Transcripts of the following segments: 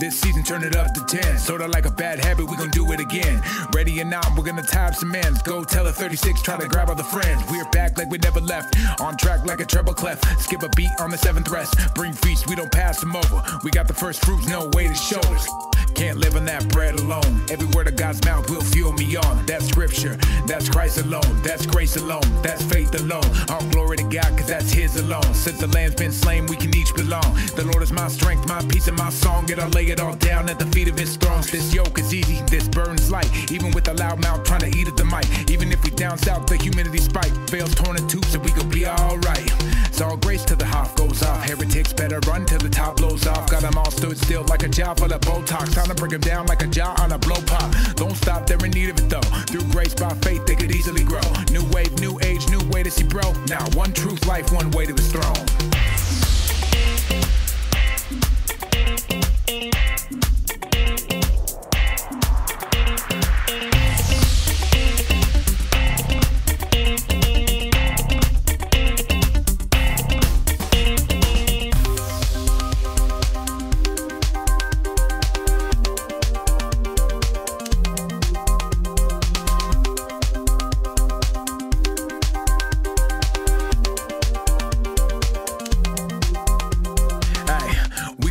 This season, turn it up to 10. Sorta like a bad habit, we gon' do it again. Ready or not, we're gonna tie up some ends. Go tell a 36, try to grab all the friends. We're back like we never left. On track like a treble clef. Skip a beat on the seventh rest. Bring feast, we don't pass them over. We got the first fruits, no weighted shoulders. Can't live on that bread alone. Every word of God's mouth will fuel me on. That's scripture, that's Christ alone, that's grace alone, that's faith alone. All glory to God, cause that's His alone. Since the lamb's been slain, we can each belong. The Lord is my strength, my peace, and my song. Get I lay it all down at the feet of His throne. This yoke is easy, this burden's light. Even with a loud mouth trying to eat at the mic. Even if we down south, the humidity spike. Veils torn in two, so we gon' be alright. All grace till the half goes off. Heretics better run till the top blows off. Got them all stood still like a job full of Botox. Time to bring them down like a jaw on a blow pop. Don't stop, they're in need of it though. Through grace by faith, they could easily grow. New wave, new age, new way to see bro. Now one truth, life, one way to his throne.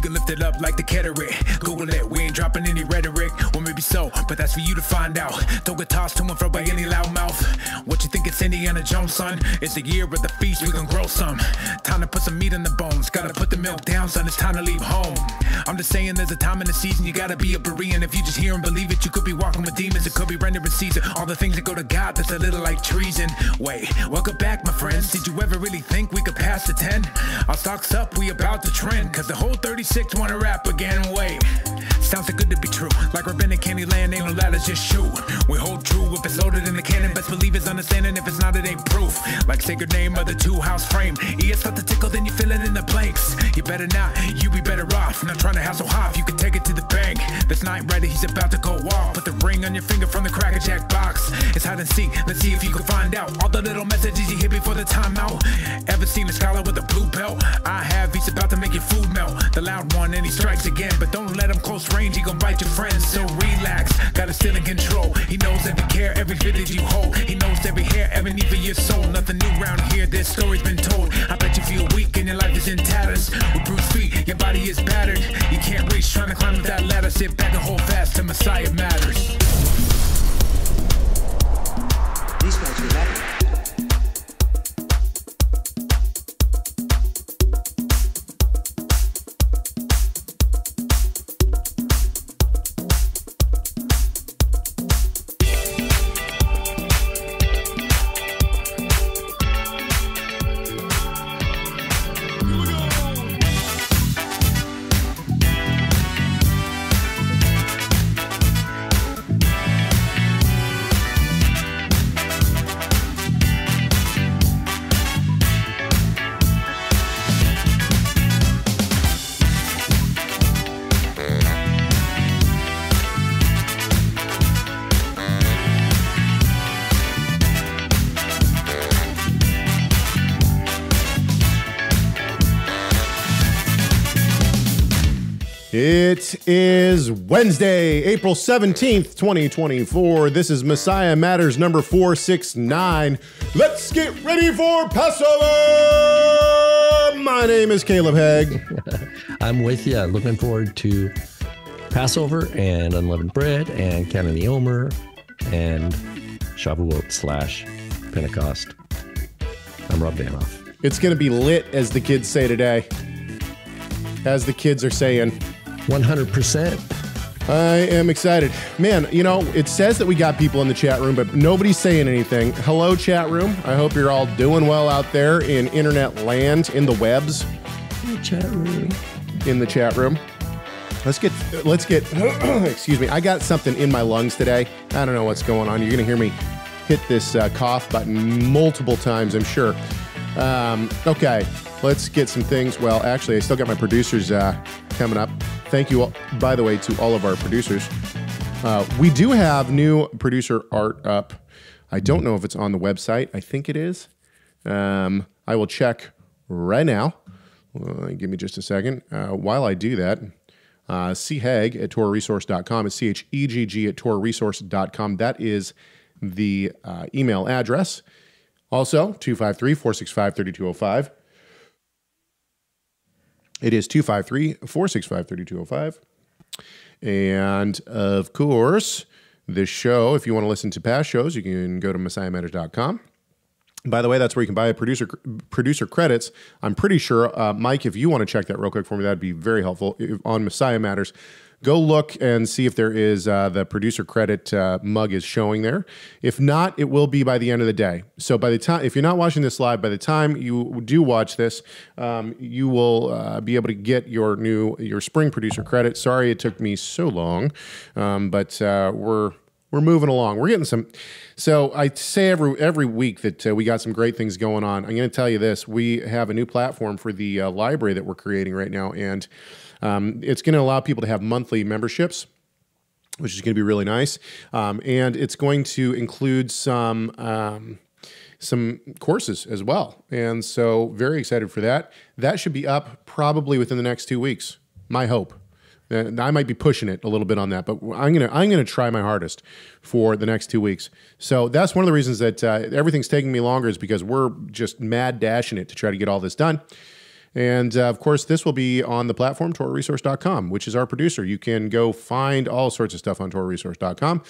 Can lift it up like the cataract. Google it, we ain't dropping any rhetoric. Maybe so, but that's for you to find out. Don't get tossed to and fro by any loud mouth. What you think it's Indiana Jones, son? It's the year of the feast, we gon' grow some. Time to put some meat in the bones. Gotta put the milk down, son, it's time to leave home. I'm just saying there's a time in the season you gotta be a Berean. If you just hear and believe it, you could be walking with demons. It could be rendering season. All the things that go to God, that's a little like treason. Wait, welcome back, my friends. Did you ever really think we could pass the 10? Our stocks up, we about to trend. Cause the whole 36 wanna rap again. Wait, sounds too good to be true. Like rabbinic candy land, ain't no ladders, just shoot. We hold true if it's loaded in the cannon. Best believe it's understanding. If it's not, it ain't proof. Like sacred name of the two house frame. Yeah, start to tickle, then you feel it in the planks. You better not, you be better off. Not trying to hassle Hoff, you can take it to the bank. This night ready, he's about to go off. Put the ring on your finger from the Cracker Jack box. It's hide and seek, let's see if you can find out all the little messages you hit before the timeout. Ever seen a scholar with a blue belt? I have, he's about to make your food melt. The loud one, and he strikes again. But don't let him close range, he gon' bite your friends. So relax, got it still in control. He knows every care, every that you hold. He knows every hair, every need for your soul. Nothing new round here, this story's been told. I bet you feel weak and your life is in tatters. With Bruce feet, your body is battered. You can't reach, trying to climb up that ladder. Sit back and hold fast till Messiah matters. These guys are laughing. It is Wednesday, April 17th, 2024. This is Messiah Matters number 469. Let's get ready for Passover! My name is Caleb Hegg. I'm with you. Looking forward to Passover and unleavened bread and counting the Omer and Shavuot slash Pentecost. I'm Rob Vanhoff. It's going to be lit, as the kids say today. As the kids are saying. 100%. I am excited. Man, you know, it says that we got people in the chat room, but nobody's saying anything. Hello, chat room. I hope you're all doing well out there in internet land, in the webs, In the Chat room. in the chat room. Let's get, let's get, excuse me. I got something in my lungs today. I don't know what's going on. You're going to hear me hit this uh, cough button multiple times, I'm sure. Um, okay, let's get some things. Well, actually, I still got my producers uh, coming up. Thank you, all, by the way, to all of our producers. Uh, we do have new producer art up. I don't know if it's on the website. I think it is. Um, I will check right now. Uh, give me just a second. Uh, while I do that, Uh, chegg at torahresource.com. It's C H E G G at torahresource.com. That is the uh, email address. Also, 253 465 3205. It is 253 465 3205. And of course, this show, if you want to listen to past shows, you can go to messiahmatters.com. By the way, that's where you can buy producer producer credits. I'm pretty sure, uh, Mike, if you want to check that real quick for me, that'd be very helpful If- on Messiah Matters. Go look and see if there is uh, the producer credit uh, mug is showing there. If not, it will be by the end of the day. So by the time, if you're not watching this live, by the time you do watch this, um, you will uh, be able to get your new your spring producer credit. Sorry it took me so long, um, but uh, we're we're moving along. We're getting some. So I say every every week that uh, we got some great things going on. I'm going to tell you this: we have a new platform for the uh, library that we're creating right now, and um, it's going to allow people to have monthly memberships. Which is going to be really nice, um, and it's going to include some um, some courses as well. And so, very excited for that. That should be up probably within the next two weeks. My hope. Uh, I might be pushing it a little bit on that, but I'm gonna I'm gonna try my hardest for the next two weeks. So that's one of the reasons that uh, everything's taking me longer is because we're just mad dashing it to try to get all this done. And uh, of course, this will be on the platform, TorahResource.com, which is our producer. You can go find all sorts of stuff on TorahResource.com.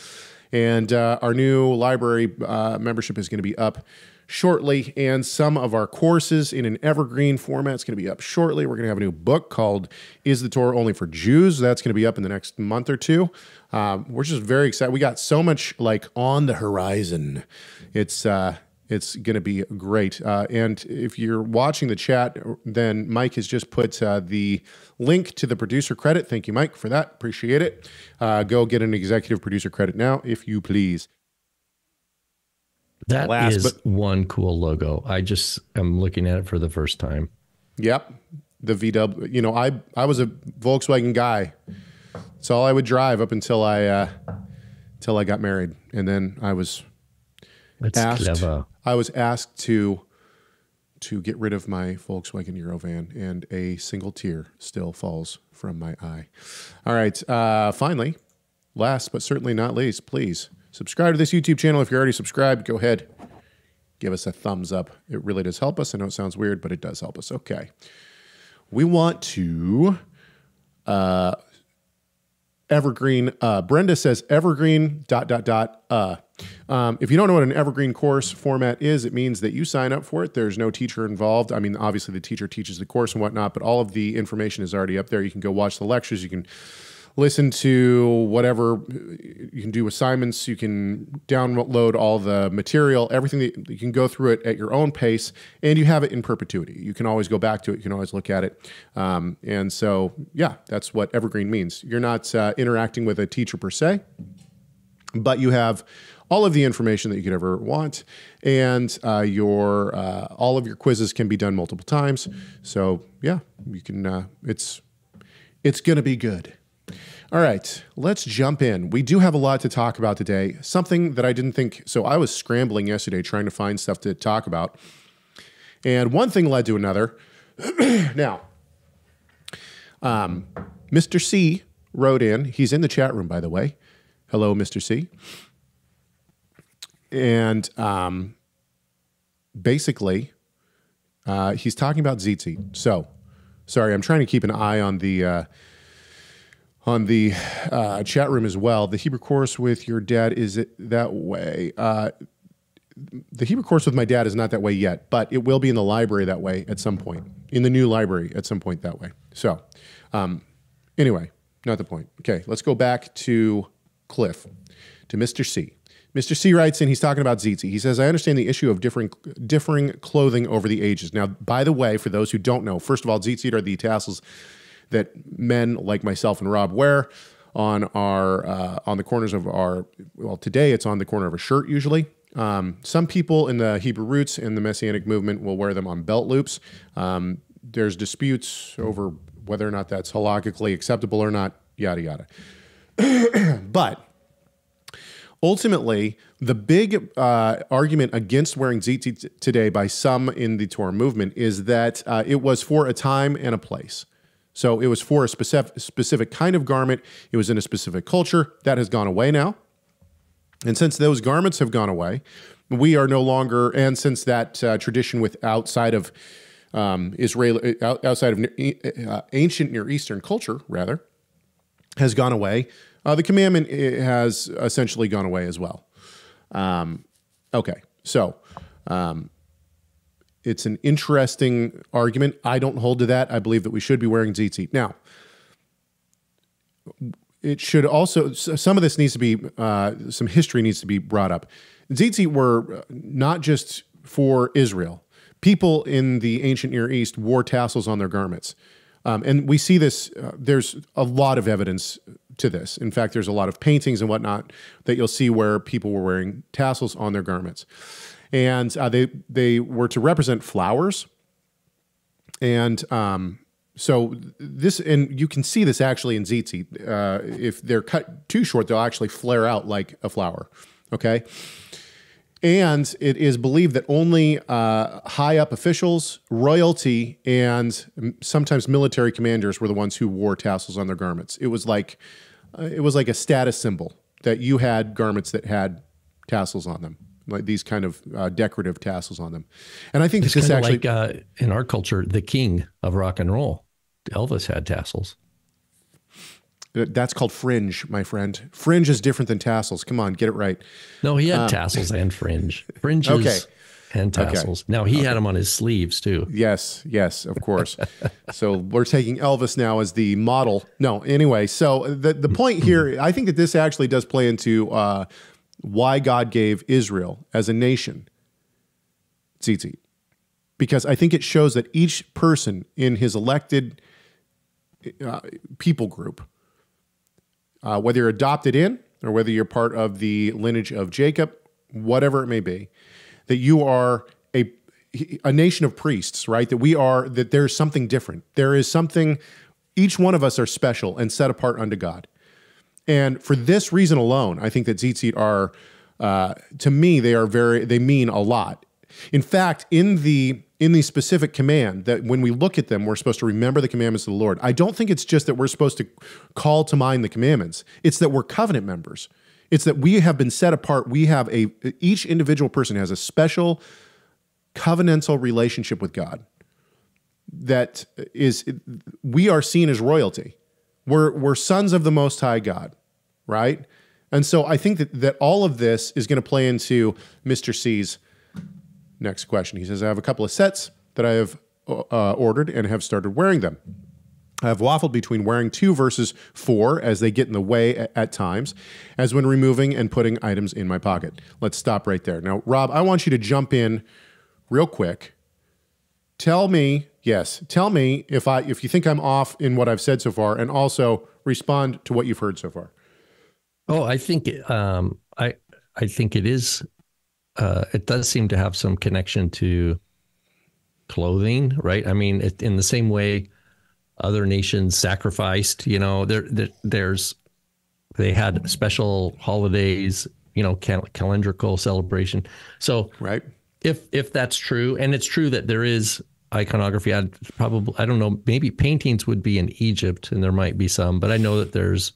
And uh, our new library uh, membership is going to be up shortly. And some of our courses in an evergreen format is going to be up shortly. We're going to have a new book called Is the Torah Only for Jews? That's going to be up in the next month or two. Um, we're just very excited. We got so much like on the horizon. It's, uh, it's going to be great. Uh, and if you're watching the chat, then Mike has just put uh, the link to the producer credit. Thank you, Mike, for that. Appreciate it. Uh, go get an executive producer credit now, if you please. That is Last but- one cool logo. I just am looking at it for the first time. Yep, the VW. You know, I I was a Volkswagen guy. It's all I would drive up until I uh, until I got married, and then I was That's asked. clever. I was asked to to get rid of my Volkswagen Eurovan, and a single tear still falls from my eye. All right. Uh, finally, last but certainly not least, please subscribe to this YouTube channel. If you're already subscribed, go ahead, give us a thumbs up. It really does help us. I know it sounds weird, but it does help us. Okay. We want to evergreen uh, brenda says evergreen dot dot dot uh um, if you don't know what an evergreen course format is it means that you sign up for it there's no teacher involved i mean obviously the teacher teaches the course and whatnot but all of the information is already up there you can go watch the lectures you can listen to whatever you can do assignments you can download all the material everything that you can go through it at your own pace and you have it in perpetuity. You can always go back to it. You can always look at it. Um, and so yeah that's what evergreen means. You're not uh, interacting with a teacher per se but you have all of the information that you could ever want. And uh, your uh, all of your quizzes can be done multiple times. So yeah you can uh, it's it's gonna be good all right, let's jump in. We do have a lot to talk about today. Something that I didn't think. So I was scrambling yesterday trying to find stuff to talk about. And one thing led to another. now, um, Mr. C wrote in. He's in the chat room, by the way. Hello, Mr. C. And um, basically, uh, he's talking about tzitzit. So, sorry, I'm trying to keep an eye on the. Uh, on the uh, chat room as well. The Hebrew course with your dad is it that way? Uh, the Hebrew course with my dad is not that way yet, but it will be in the library that way at some point, in the new library at some point that way. So, um, anyway, not the point. Okay, let's go back to Cliff, to Mr. C. Mr. C writes in, he's talking about tzitzit. He says, I understand the issue of differing, differing clothing over the ages. Now, by the way, for those who don't know, first of all, Tzitzit are the tassels that men like myself and Rob wear on our uh, on the corners of our well today it's on the corner of a shirt usually. Um, some people in the Hebrew roots and the Messianic movement will wear them on belt loops. Um, there's disputes over whether or not that's halakhically acceptable or not. Yada yada. but ultimately, the big uh, argument against wearing tzitzit today by some in the Torah movement is that uh, it was for a time and a place. So it was for a specific specific kind of garment. It was in a specific culture that has gone away now. And since those garments have gone away, we are no longer. And since that uh, tradition with outside of um, Israel, uh, outside of uh, ancient Near Eastern culture, rather, has gone away, uh, the commandment has essentially gone away as well. Um, okay, so um, it's an interesting argument. I don't hold to that. I believe that we should be wearing tzitzit. Now, it should also, some of this needs to be, uh, some history needs to be brought up. Tzitzit were not just for Israel. People in the ancient Near East wore tassels on their garments. Um, and we see this, uh, there's a lot of evidence to this. In fact, there's a lot of paintings and whatnot that you'll see where people were wearing tassels on their garments and uh, they they were to represent flowers, and um, so this and you can see this actually in tzitzit. Uh, if they're cut too short, they'll actually flare out like a flower. Okay. And it is believed that only uh, high up officials, royalty, and sometimes military commanders were the ones who wore tassels on their garments. It was like uh, it was like a status symbol that you had garments that had tassels on them like these kind of uh, decorative tassels on them. And I think it's this actually like uh, in our culture, the king of rock and roll, Elvis had tassels. Uh, that's called fringe, my friend. Fringe is different than tassels. Come on, get it right. No, he had uh, tassels and fringe. Fringes okay. and tassels. Okay. Now he okay. had them on his sleeves too. Yes, yes, of course. so we're taking Elvis now as the model. No, anyway. So the the point here, I think that this actually does play into uh, why God gave Israel as a nation tzitzit. Because I think it shows that each person in his elected uh, people group, uh, whether you're adopted in or whether you're part of the lineage of Jacob, whatever it may be, that you are a a nation of priests, right? That we are that there's something different. There is something. Each one of us are special and set apart unto God. And for this reason alone, I think that tzitzit are, uh, to me, they are very, they mean a lot. In fact, in the in the specific command that when we look at them, we're supposed to remember the commandments of the Lord. I don't think it's just that we're supposed to call to mind the commandments. It's that we're covenant members. It's that we have been set apart. We have a each individual person has a special covenantal relationship with God. That is, we are seen as royalty. We're we're sons of the Most High God right? And so I think that, that all of this is going to play into Mr. C's next question. He says, I have a couple of sets that I have uh, ordered and have started wearing them. I have waffled between wearing two versus four as they get in the way at, at, times, as when removing and putting items in my pocket. Let's stop right there. Now, Rob, I want you to jump in real quick. Tell me, yes, tell me if I if you think I'm off in what I've said so far, and also respond to what you've heard so far. Oh, I think um, I I think it is. Uh, it does seem to have some connection to clothing, right? I mean, it, in the same way other nations sacrificed. You know, there, there there's they had special holidays. You know, cal- calendrical celebration. So right. If if that's true, and it's true that there is iconography, I'd probably I don't know, maybe paintings would be in Egypt, and there might be some, but I know that there's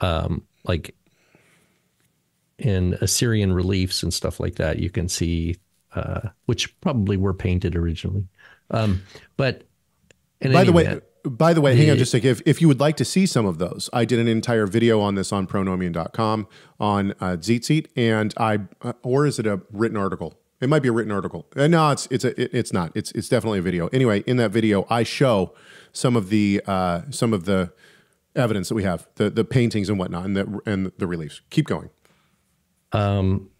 um, like in Assyrian reliefs and stuff like that, you can see, uh, which probably were painted originally. Um, but by the way, by the way, hang on just a second. If, if you would like to see some of those, I did an entire video on this on pronomian.com on uh, tzitzit, and I, uh, or is it a written article? It might be a written article. Uh, no, it's it's a, it, it's not. It's it's definitely a video. Anyway, in that video, I show some of the uh, some of the evidence that we have, the the paintings and whatnot, and the and the reliefs. Keep going. Um,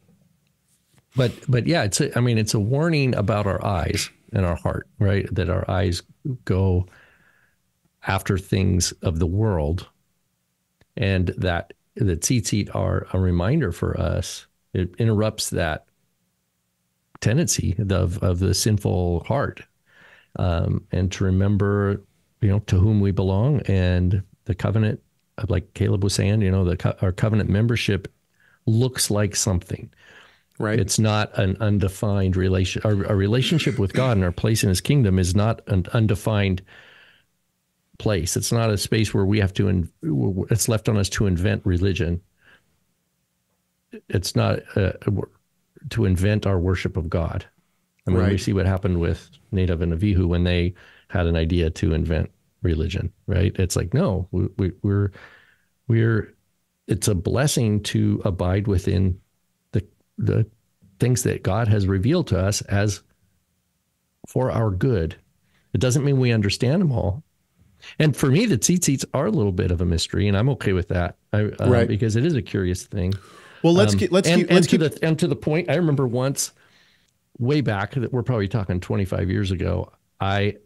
but but yeah, it's a, I mean it's a warning about our eyes and our heart, right? That our eyes go after things of the world, and that the tzitzit are a reminder for us. It interrupts that tendency of of the sinful heart, um, and to remember, you know, to whom we belong and the covenant. Like Caleb was saying, you know, the our covenant membership looks like something. Right. It's not an undefined relation. Our, our relationship with God and our place in His kingdom is not an undefined place. It's not a space where we have to. In, it's left on us to invent religion. It's not uh, to invent our worship of God. I mean, Right. we see what happened with Nadab and Avihu when they had an idea to invent religion. Right? It's like no, we, we, we're we're. It's a blessing to abide within the the things that God has revealed to us as for our good. It doesn't mean we understand them all. And for me, the tzitzits are a little bit of a mystery, and I'm okay with that, I, uh, Right. Because it is a curious thing. Well, let's Um, keep, let's and, keep, and let's to keep. the and to the point. I remember once, way back, that we're probably talking 25 years ago. I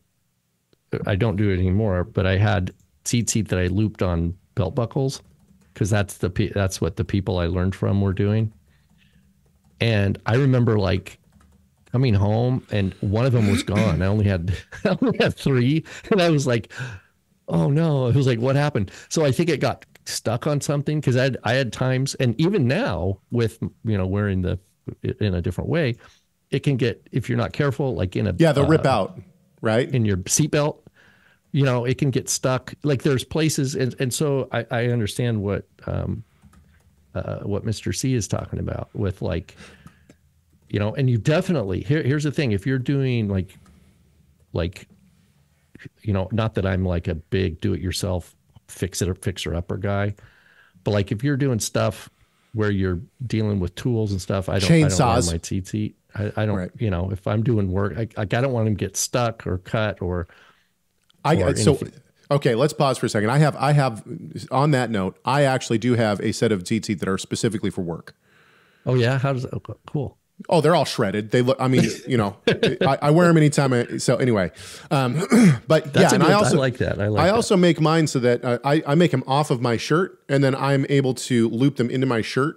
I don't do it anymore, but I had tzitzit that I looped on belt buckles because that's the that's what the people I learned from were doing. And I remember like coming home and one of them was gone. I only had I only had three, and I was like, "Oh no!" It was like, "What happened?" So I think it got stuck on something because I had I had times, and even now with you know wearing the in a different way, it can get if you're not careful, like in a yeah, they'll rip uh, out, right? in your seatbelt. You know, it can get stuck. Like there's places, and and so I, I understand what um, uh, what Mr. C is talking about with like, you know, and you definitely here. Here's the thing: if you're doing like, like, you know, not that I'm like a big do-it-yourself fix it or fixer upper guy, but like if you're doing stuff where you're dealing with tools and stuff, I don't. I don't Chainsaws. my tzitzit. I, I don't. Right. You know, if I'm doing work, I, I don't want them to get stuck or cut or. I or so anything. okay. Let's pause for a second. I have I have on that note. I actually do have a set of tzitzit that are specifically for work. Oh yeah, how does that? Oh, cool. Oh, they're all shredded. They look. I mean, you know, I, I wear them anytime. I, so anyway, um, but That's yeah, and good, I also I like that. I like. I that. also make mine so that uh, I I make them off of my shirt, and then I'm able to loop them into my shirt.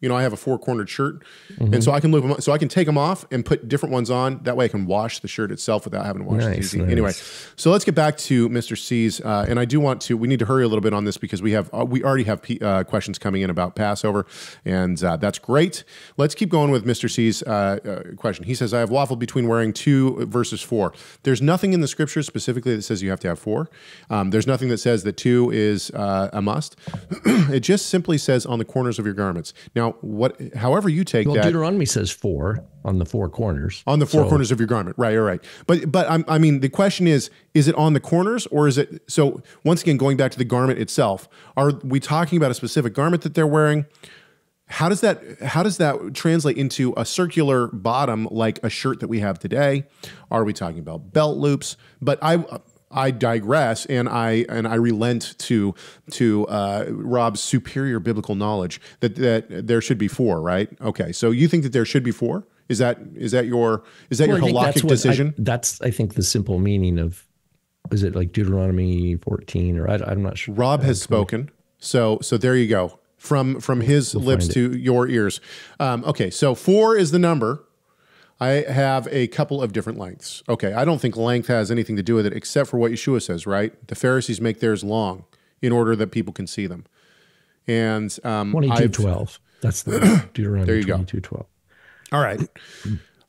You know, I have a four cornered shirt, Mm-hmm. and so I can loop them. So I can take them off and put different ones on. That way, I can wash the shirt itself without having to wash Nice, the tzitzit. Anyway, so let's get back to Mr. C's, uh, and I do want to. We need to hurry a little bit on this because we have uh, we already have uh, questions coming in about Passover, and uh, that's great. Let's keep going with Mr. C's uh, uh, question. He says, "I have waffled between wearing two versus four. There's nothing in the scriptures specifically that says you have to have four. Um, there's nothing that says that two is uh, a must. it just simply says on the corners of your garments. Now, what, however you take well, that." Deuteronomy says four on the four corners. on the four So- corners of your garment. Right, right, right. But but I'm, I mean, the question is: is it on the corners or is it? So once again, going back to the garment itself, are we talking about a specific garment that they're wearing? How does that how does that translate into a circular bottom like a shirt that we have today? Are we talking about belt loops? But I I digress and I and I relent to to uh, Rob's superior biblical knowledge that that there should be four, right? Okay, so you think that there should be four? Is that is that your is that Well, your think that's halakhic what I- decision? that's I think the simple meaning of. Is it like Deuteronomy 14 or I, I'm not sure. Rob has spoken. So so there you go. From from his lips find to your ears. Um, okay, so four is the number. I have a couple of different lengths. Okay, I don't think length has anything to do with it except for what Yeshua says, right? The Pharisees make theirs long in order that people can see them. And um, 22 I've- 12. That's the Deuteronomy There you go. 22 12. All right.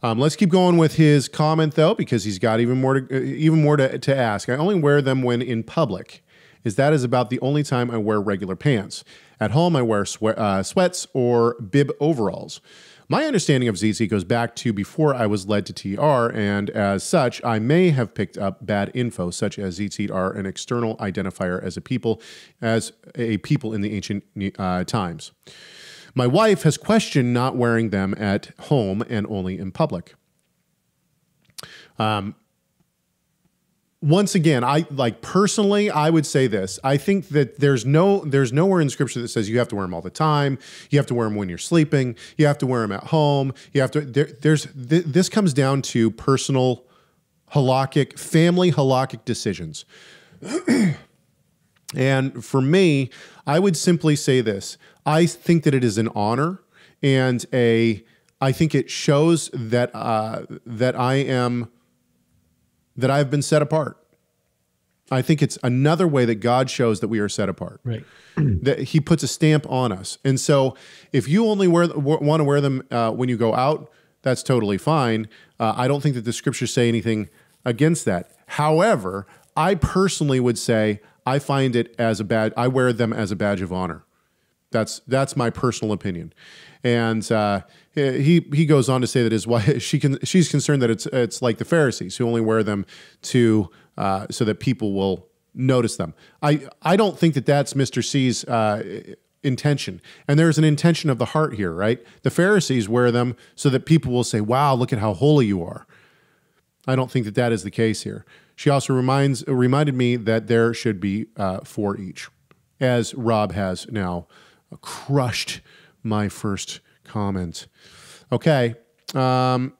Um, let's keep going with his comment though, because he's got even more to uh, even more to, to ask. I only wear them when in public. Is that is about the only time I wear regular pants. At home, I wear swe- uh, sweats or bib overalls. My understanding of tzitzit goes back to before I was led to TR, and as such, I may have picked up bad info, such as are an external identifier as a people, as a people in the ancient uh, times. My wife has questioned not wearing them at home and only in public. Um, once again, I like personally, I would say this. I think that there's no there's nowhere in scripture that says you have to wear them all the time. You have to wear them when you're sleeping. You have to wear them at home. You have to. There, there's th- this comes down to personal halakhic family halakhic decisions. And for me, I would simply say this. I think that it is an honor and a I think it shows that uh, that I am that I've been set apart. I think it's another way that God shows that we are set apart. Right. That He puts a stamp on us, and so if you only wear want to wear them uh, when you go out, that's totally fine. Uh, I don't think that the scriptures say anything against that. However, I personally would say I find it as a badge. I wear them as a badge of honor. That's that's my personal opinion. And uh, he he goes on to say that his wife she can she's concerned that it's it's like the Pharisees who only wear them to uh, so that people will notice them. I I don't think that that's Mr. C's uh, intention. And there's an intention of the heart here, right? The Pharisees wear them so that people will say, "Wow, look at how holy you are." I don't think that that is the case here. She also reminds reminded me that there should be uh, four each, as Rob has now crushed my first comment. Okay. Um,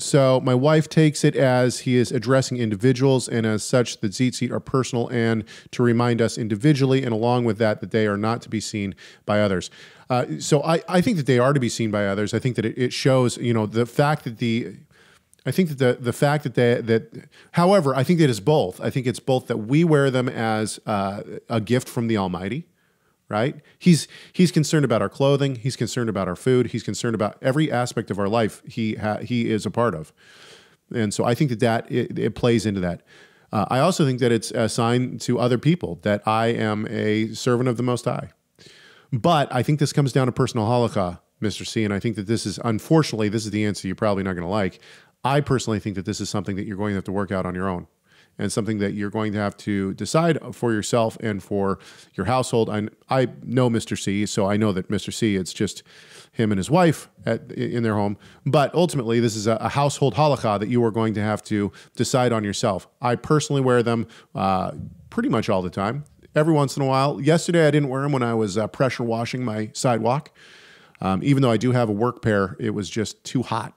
so my wife takes it as he is addressing individuals, and as such, the tzitzit are personal and to remind us individually, and along with that, that they are not to be seen by others. Uh, so I, I think that they are to be seen by others. I think that it, it shows, you know, the fact that the I think that the the fact that they that, however, I think that it's both. I think it's both that we wear them as uh, a gift from the Almighty, right? He's he's concerned about our clothing. He's concerned about our food. He's concerned about every aspect of our life. He he is a part of, and so I think that that it, it plays into that. Uh, I also think that it's a sign to other people that I am a servant of the Most High. But I think this comes down to personal halakha, Mr. C, and I think that this is unfortunately this is the answer you're probably not going to like. I personally think that this is something that you're going to have to work out on your own and something that you're going to have to decide for yourself and for your household. I, I know Mr. C, so I know that Mr. C, it's just him and his wife at, in their home. But ultimately, this is a, a, household halakha that you are going to have to decide on yourself. I personally wear them uh, pretty much all the time. Every once in a while. Yesterday, I didn't wear them when I was uh, pressure washing my sidewalk. Um, even though I do have a work pair, it was just too hot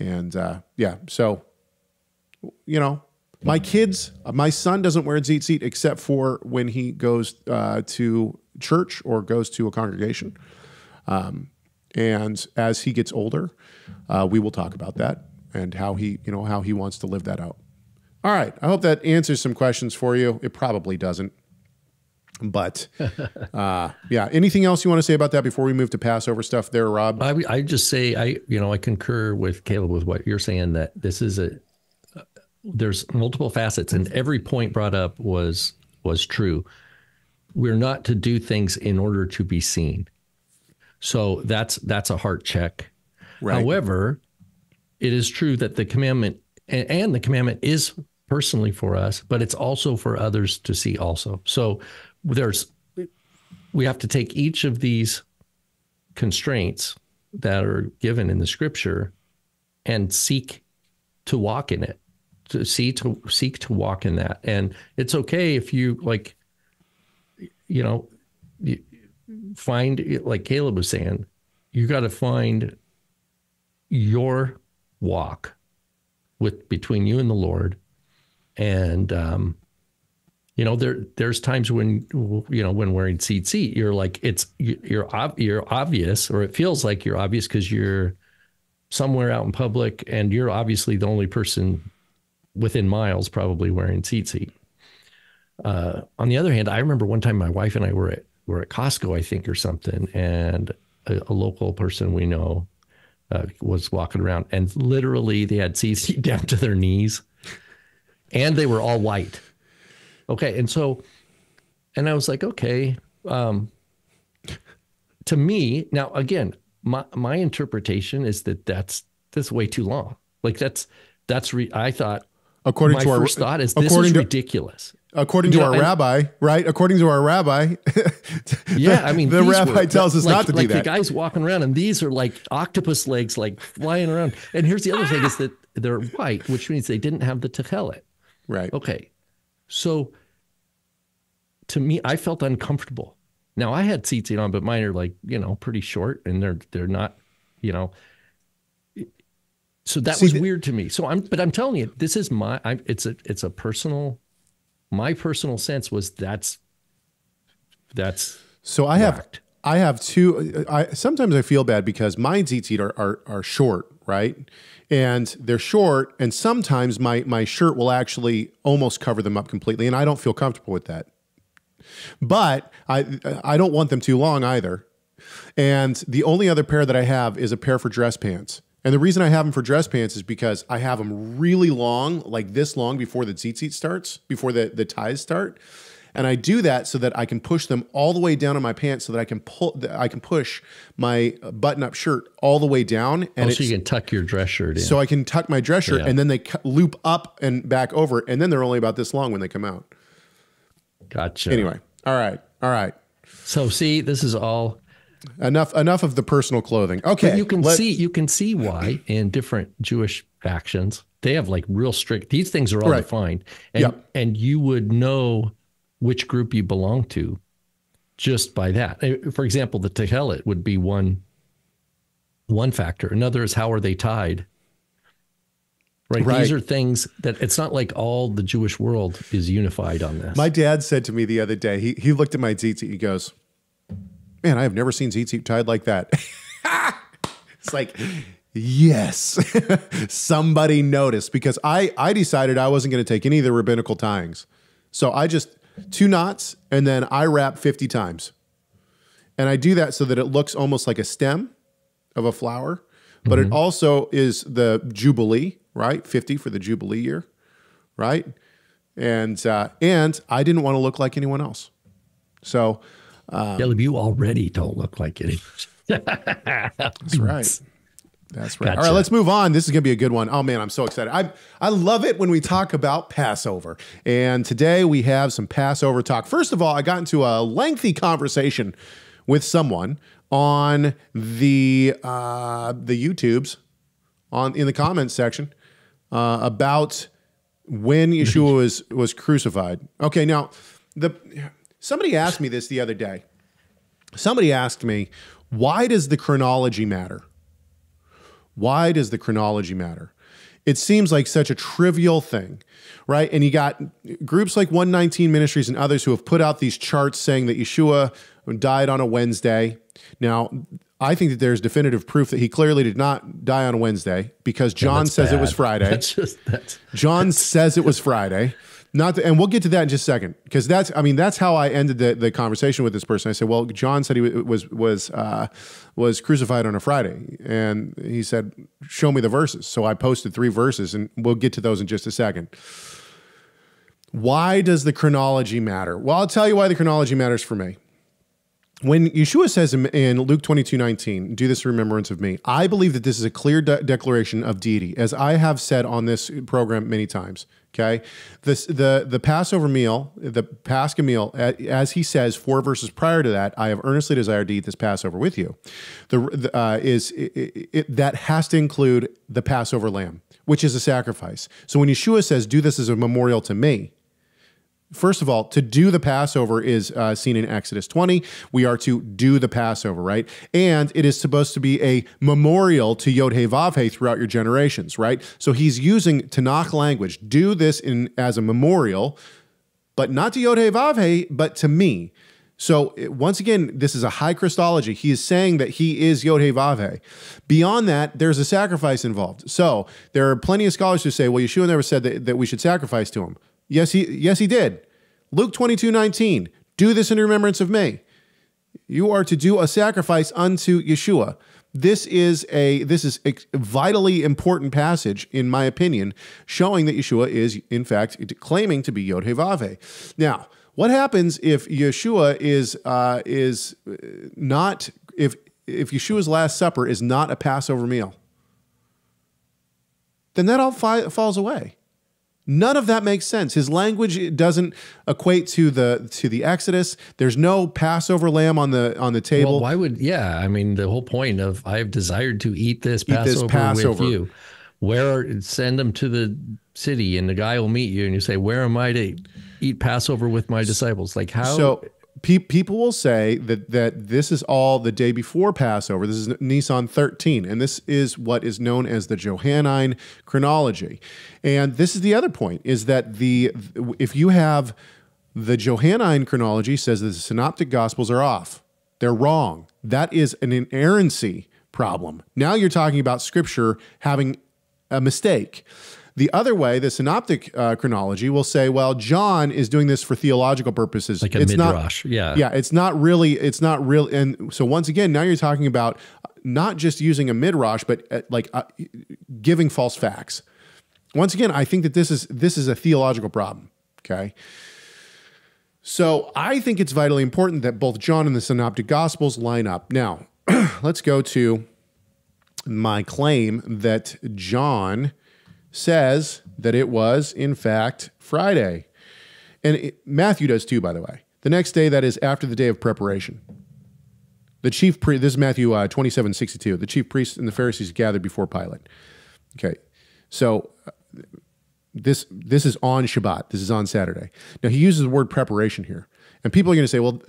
and uh, yeah, so you know, my kids, my son doesn't wear a tzitzit except for when he goes uh, to church or goes to a congregation. Um, and as he gets older, uh, we will talk about that and how he, you know, how he wants to live that out. All right. I hope that answers some questions for you. It probably doesn't. But uh, yeah, anything else you want to say about that before we move to Passover stuff there, Rob? I, I just say I, you know, I concur with Caleb with what you're saying that this is a there's multiple facets, and every point brought up was was true. We're not to do things in order to be seen, so that's that's a heart check. Right. However, it is true that the commandment and, and the commandment is personally for us, but it's also for others to see also. So there's we have to take each of these constraints that are given in the scripture and seek to walk in it to see to seek to walk in that. And it's okay if you like you know you find like caleb was saying you got to find your walk with between you and the lord. And um you know there there's times when you know when wearing tzitzit you're like it's you're you're obvious or it feels like you're obvious because you're somewhere out in public and you're obviously the only person within miles probably wearing tzitzit. Uh, on the other hand, I remember one time my wife and I were at were at Costco, I think, or something, and a, a local person we know uh, was walking around, and literally they had tzitzit down to their knees, and they were all white. Okay. And so, and I was like, okay. Um, to me, now again, my, my interpretation is that that's, that's way too long. Like that's, that's, re- I thought, according my to our first thought is this is ridiculous. According to our rabbi, right? According to our rabbi, Yeah, I mean, the rabbi were- tells us like, not to like do that. The guys walking around, and these are like octopus legs, like flying around. And here's the other thing: is that they're white, which means they didn't have the techelet. right? Okay, so to me, I felt uncomfortable. Now I had tzitzit on, but mine are like you know pretty short, and they're they're not, you know. So that See, was weird to me. So I'm, but I'm telling you, this is my. I, it's a it's a personal. My personal sense was that's. That's So I have. I have two. I sometimes I feel bad because my tzitzit are, are are short, right? And they're short, and sometimes my my shirt will actually almost cover them up completely, and I don't feel comfortable with that. But I I don't want them too long either. And the only other pair that I have is a pair for dress pants. And the reason I have them for dress pants is because I have them really long, like this long before the tzitzit starts, before the, the ties start. And I do that so that I can push them all the way down in my pants so that I can pull I can push my button up shirt all the way down and oh, so you can tuck your dress shirt in. so I can tuck my dress shirt Yeah. and then they loop up and back over and then they're only about this long when they come out. gotcha. Anyway, all right. All right. So see, this is all Enough enough of the personal clothing. Okay. you can see you can see why in different Jewish factions they have like real strict these things are all Right. defined. And Yep. and you would know which group you belong to just by that. Uh, For example, the Techelet would be one one factor. Another is how are they tied? Right. Right. These are things that it's not like all the Jewish world is unified on this. My dad said to me the other day, he, he looked at my tzitzit, he goes, Man, I have never seen tzitzit tied like that. it's like, yes, somebody noticed because I, I decided I wasn't going to take any of the rabbinical tyings. So I just, two knots, and then I wrap 50 times. And I do that so that it looks almost like a stem of a flower, but it also is the Jubilee, right? 50 for the Jubilee year, right? And uh, and I didn't want to look like anyone else. So Caleb, you already don't look like it. that's right. That's right. All Gotcha. right, let's move on. This is going to be a good one. Oh man, I'm so excited. I I love it when we talk about Passover. And today we have some Passover talk. First of all, I got into a lengthy conversation with someone on the uh, the YouTubes on in the comments section uh, about when Yeshua was was crucified. Okay, now the somebody asked me this the other day. Somebody asked me, why does the chronology matter? Why does the chronology matter? It seems like such a trivial thing, right? And you got groups like 119 Ministries and others who have put out these charts saying that Yeshua died on a Wednesday. Now, I think that there's definitive proof that he clearly did not die on a Wednesday because John That's says it was. Friday. That's just that's John says it was Friday. Not and we'll get to that in just a second because that's I mean that's how I ended the, the conversation with this person. I said, "Well, John said he wa- was was uh, was crucified on a Friday," and he said, "Show me the verses." So I posted three verses, and we'll get to those in just a second. Why does the chronology matter? Well, I'll tell you why the chronology matters for me when Yeshua says in, in Luke 22 19, do this in remembrance of me, I believe that this is a clear de- declaration of deity, as I have said on this program many times. Okay. This, the, the Passover meal, the Pascha meal, as he says four verses prior to that, I have earnestly desired to eat this Passover with you, the, the, uh, is it, it, that has to include the Passover lamb, which is a sacrifice. So when Yeshua says, do this as a memorial to me, First of all, to do the Passover is uh, seen in Exodus 20. We are to do the Passover, right? And it is supposed to be a memorial to Yod He Vav He throughout your generations, right? So he's using Tanakh language. Do this in as a memorial, but not to Yod He Vav He, but to me. So once again, this is a high Christology. He is saying that he is Yod He Vav He. Beyond that, there's a sacrifice involved. So there are plenty of scholars who say, well, Yeshua never said that, that we should sacrifice to him. Yes, he yes he did. Luke 22, 19. Do this in remembrance of me. You are to do a sacrifice unto Yeshua. This is a this is a vitally important passage, in my opinion, showing that Yeshua is in fact claiming to be Yod He Vav He. Now, what happens if Yeshua is uh, is uh, not if if Yeshua's Last Supper is not a Passover meal? Then that all fi- falls away. None of that makes sense. His language doesn't equate to the to the Exodus. There's no Passover lamb on the on the table. Well, why would yeah? I mean, the whole point of I have desired to eat this this Passover, Passover. with you. Where send them to the city, and the guy will meet you, and you say, "Where am I to eat Passover with my disciples?" Like how? So pe- people will say that that this is all the day before Passover. This is Nisan 13, and this is what is known as the Johannine chronology. And this is the other point: is that the if you have the Johannine chronology says that the Synoptic Gospels are off. They're wrong. That is an inerrancy problem. Now you're talking about Scripture having a mistake. The other way, the synoptic uh, chronology will say, well, John is doing this for theological purposes. Like a it's midrash, not, yeah. yeah. It's not really. It's not real. And so once again, now you're talking about not just using a midrash, but uh, like uh, giving false facts. Once again, I think that this is this is a theological problem. Okay. So I think it's vitally important that both John and the Synoptic Gospels line up. Now, let's go to my claim that John says that it was, in fact, Friday. And it, Matthew does too, by the way. The next day, that is after the day of preparation. The chief priest, this is Matthew uh, 27 62. The chief priests and the Pharisees gathered before Pilate. Okay. So this this is on Shabbat. This is on Saturday. Now he uses the word preparation here. And people are going to say, well,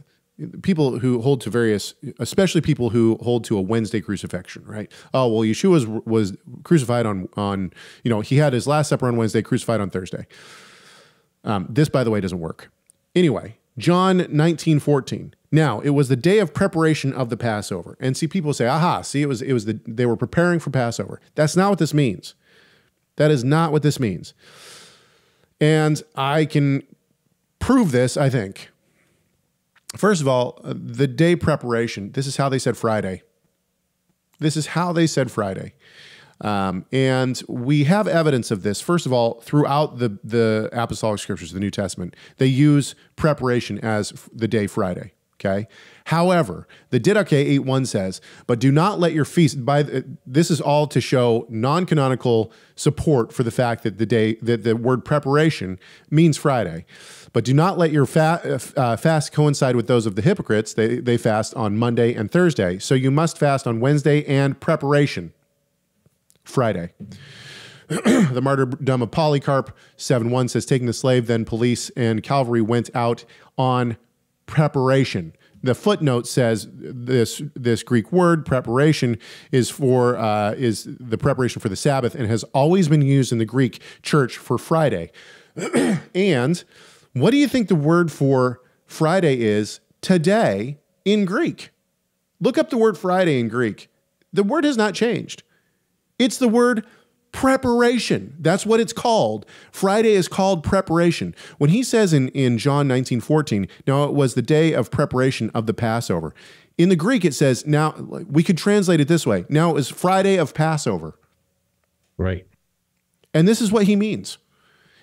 people who hold to various, especially people who hold to a Wednesday crucifixion, right? Oh, well, Yeshua was, was crucified on, on, you know, he had his last supper on Wednesday, crucified on Thursday. Um, this, by the way, doesn't work. Anyway, John 19, 14. Now, it was the day of preparation of the Passover. And see, people say, aha, see, it was, it was the, they were preparing for Passover. That's not what this means. That is not what this means. And I can prove this, I think, First of all, uh, the day preparation, this is how they said Friday. This is how they said Friday. Um, and we have evidence of this. First of all, throughout the, the apostolic scriptures, the New Testament, they use preparation as the day Friday. Okay. However, the Didache 8.1 says, but do not let your feast by the, this is all to show non-canonical support for the fact that the day that the word preparation means Friday. But do not let your fa- uh, fast coincide with those of the hypocrites. They, they fast on Monday and Thursday. So you must fast on Wednesday and preparation, Friday. the martyrdom of Polycarp, 7 1 says, Taking the slave, then police and cavalry went out on preparation. The footnote says this this Greek word preparation is for uh, is the preparation for the Sabbath and has always been used in the Greek church for Friday. and what do you think the word for Friday is today in Greek? Look up the word Friday in Greek. The word has not changed. It's the word preparation. That's what it's called. Friday is called preparation. When he says in, in John 19 14, now it was the day of preparation of the Passover. In the Greek, it says, now we could translate it this way. Now it was Friday of Passover. Right. And this is what he means.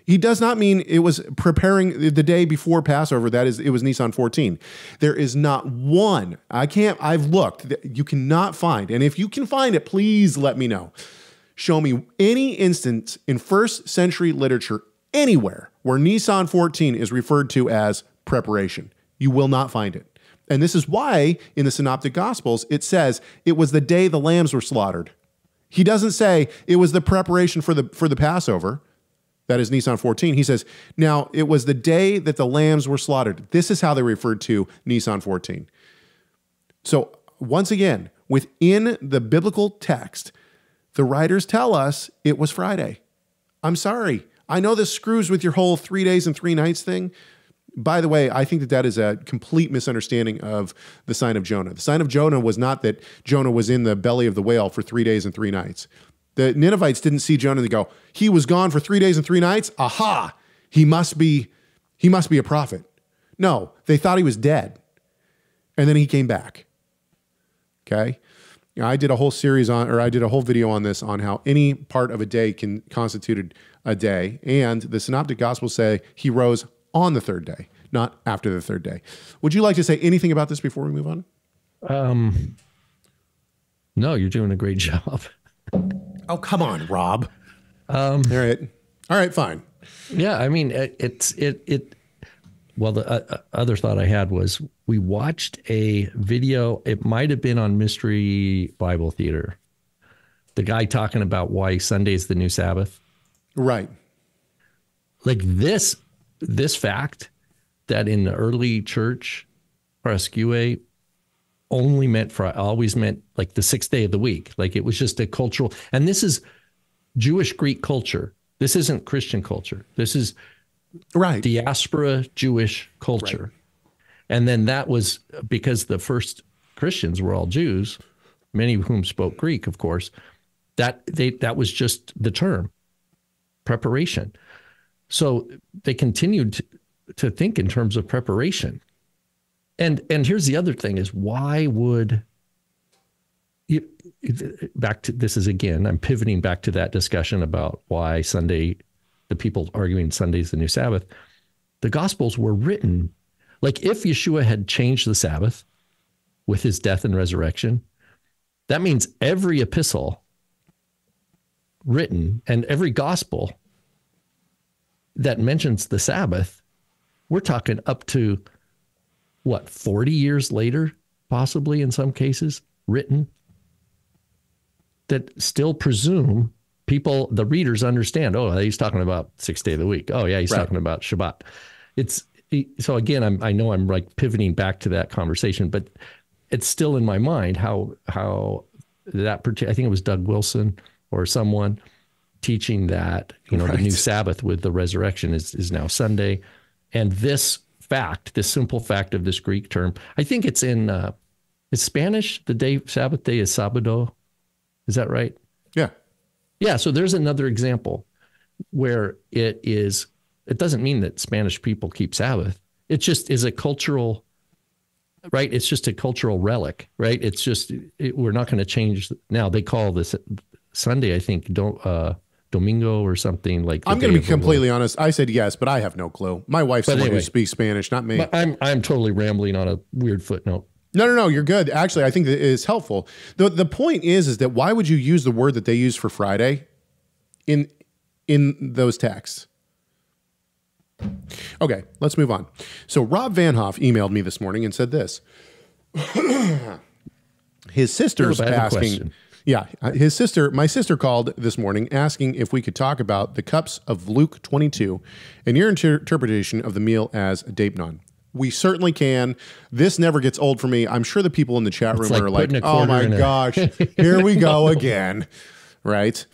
He does not mean it was preparing the day before Passover. That is, it was Nisan 14. There is not one. I can't, I've looked. You cannot find. And if you can find it, please let me know. Show me any instance in first century literature anywhere where Nisan 14 is referred to as preparation. You will not find it. And this is why in the Synoptic Gospels it says it was the day the lambs were slaughtered. He doesn't say it was the preparation for the for the Passover. That is Nisan 14. He says, Now it was the day that the lambs were slaughtered. This is how they referred to Nisan 14. So, once again, within the biblical text, the writers tell us it was Friday. I'm sorry. I know this screws with your whole three days and three nights thing. By the way, I think that that is a complete misunderstanding of the sign of Jonah. The sign of Jonah was not that Jonah was in the belly of the whale for three days and three nights. The Ninevites didn't see Jonah and go, he was gone for three days and three nights. Aha, he must be, he must be a prophet. No, they thought he was dead. And then he came back. Okay. I did a whole series on, or I did a whole video on this on how any part of a day can constitute a day. And the synoptic gospels say he rose on the third day, not after the third day. Would you like to say anything about this before we move on? Um, no, you're doing a great job. Oh, come on, Rob. Um, All right. All right, fine. Yeah, I mean, it, it's it it. Well, the uh, uh, other thought I had was we watched a video. It might have been on Mystery Bible Theater. The guy talking about why Sunday's the new Sabbath. Right. Like this, this fact that in the early church, Paraskeue only meant for always meant like the sixth day of the week. Like it was just a cultural, and this is Jewish Greek culture. This isn't Christian culture. This is right diaspora Jewish culture. Right. And then that was because the first Christians were all Jews, many of whom spoke Greek, of course. That they that was just the term preparation. So they continued to, to think in terms of preparation. And and here's the other thing is why would you, back to this is again I'm pivoting back to that discussion about why Sunday the people arguing Sunday's the new Sabbath. The gospels were written like if Yeshua had changed the Sabbath with his death and resurrection, that means every epistle written and every gospel that mentions the Sabbath, we're talking up to what, 40 years later, possibly in some cases, written, that still presume people, the readers understand, oh, he's talking about six day of the week. Oh, yeah, he's right. talking about Shabbat. It's so again, I'm, I know I'm like pivoting back to that conversation, but it's still in my mind how, how that particular, I think it was Doug Wilson or someone teaching that, you know, right. the new Sabbath with the resurrection is, is now Sunday. And this fact, this simple fact of this Greek term, I think it's in uh, is Spanish. The day Sabbath day is Sabado. Is that right? Yeah. Yeah. So there's another example where it is. It doesn't mean that Spanish people keep Sabbath. It just is a cultural, right? It's just a cultural relic, right? It's just it, we're not going to change. Now they call this Sunday. I think don't. Uh, Domingo or something like. I'm going to be completely honest. I said yes, but I have no clue. My wife's but the anyway, one who speaks Spanish, not me. I'm I'm totally rambling on a weird footnote. No, no, no. You're good. Actually, I think that is helpful. the The point is, is that why would you use the word that they use for Friday in in those texts? Okay, let's move on. So Rob Vanhoff emailed me this morning and said this. His sister's asking. Yeah, uh, his sister, my sister called this morning asking if we could talk about the cups of Luke 22 and your inter- interpretation of the meal as a deipnon. We certainly can. This never gets old for me. I'm sure the people in the chat room like are like, "Oh my gosh, here we go again." Right?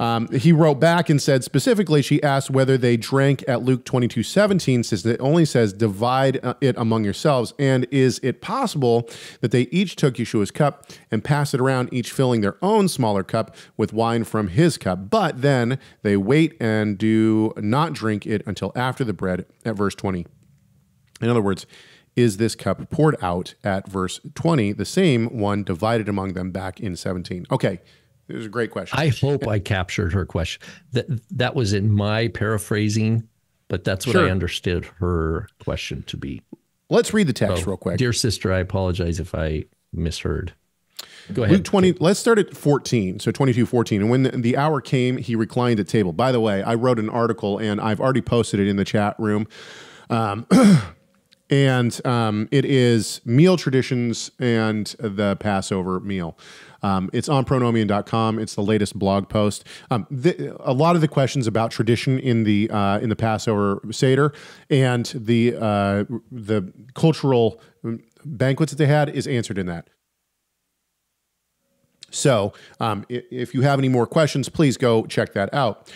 Um, he wrote back and said specifically, she asked whether they drank at Luke 22 17, says it only says divide uh, it among yourselves. And is it possible that they each took Yeshua's cup and passed it around, each filling their own smaller cup with wine from his cup? But then they wait and do not drink it until after the bread at verse 20. In other words, is this cup poured out at verse 20 the same one divided among them back in 17? Okay, it was a great question. I hope I captured her question. That that was in my paraphrasing, but that's what sure. I understood her question to be. Let's read the text so, real quick. Dear sister, I apologize if I misheard. Go ahead. Luke 20, let's start at 14. So 22, 14. And when the, the, hour came, he reclined at table. By the way, I wrote an article and I've already posted it in the chat room. Um, and um, it is meal traditions and the Passover meal. Um, it's on pronomian.com. It's the latest blog post. Um, the, a lot of the questions about tradition in the uh, in the Passover Seder and the uh, the cultural banquets that they had is answered in that. So, um, if you have any more questions, please go check that out.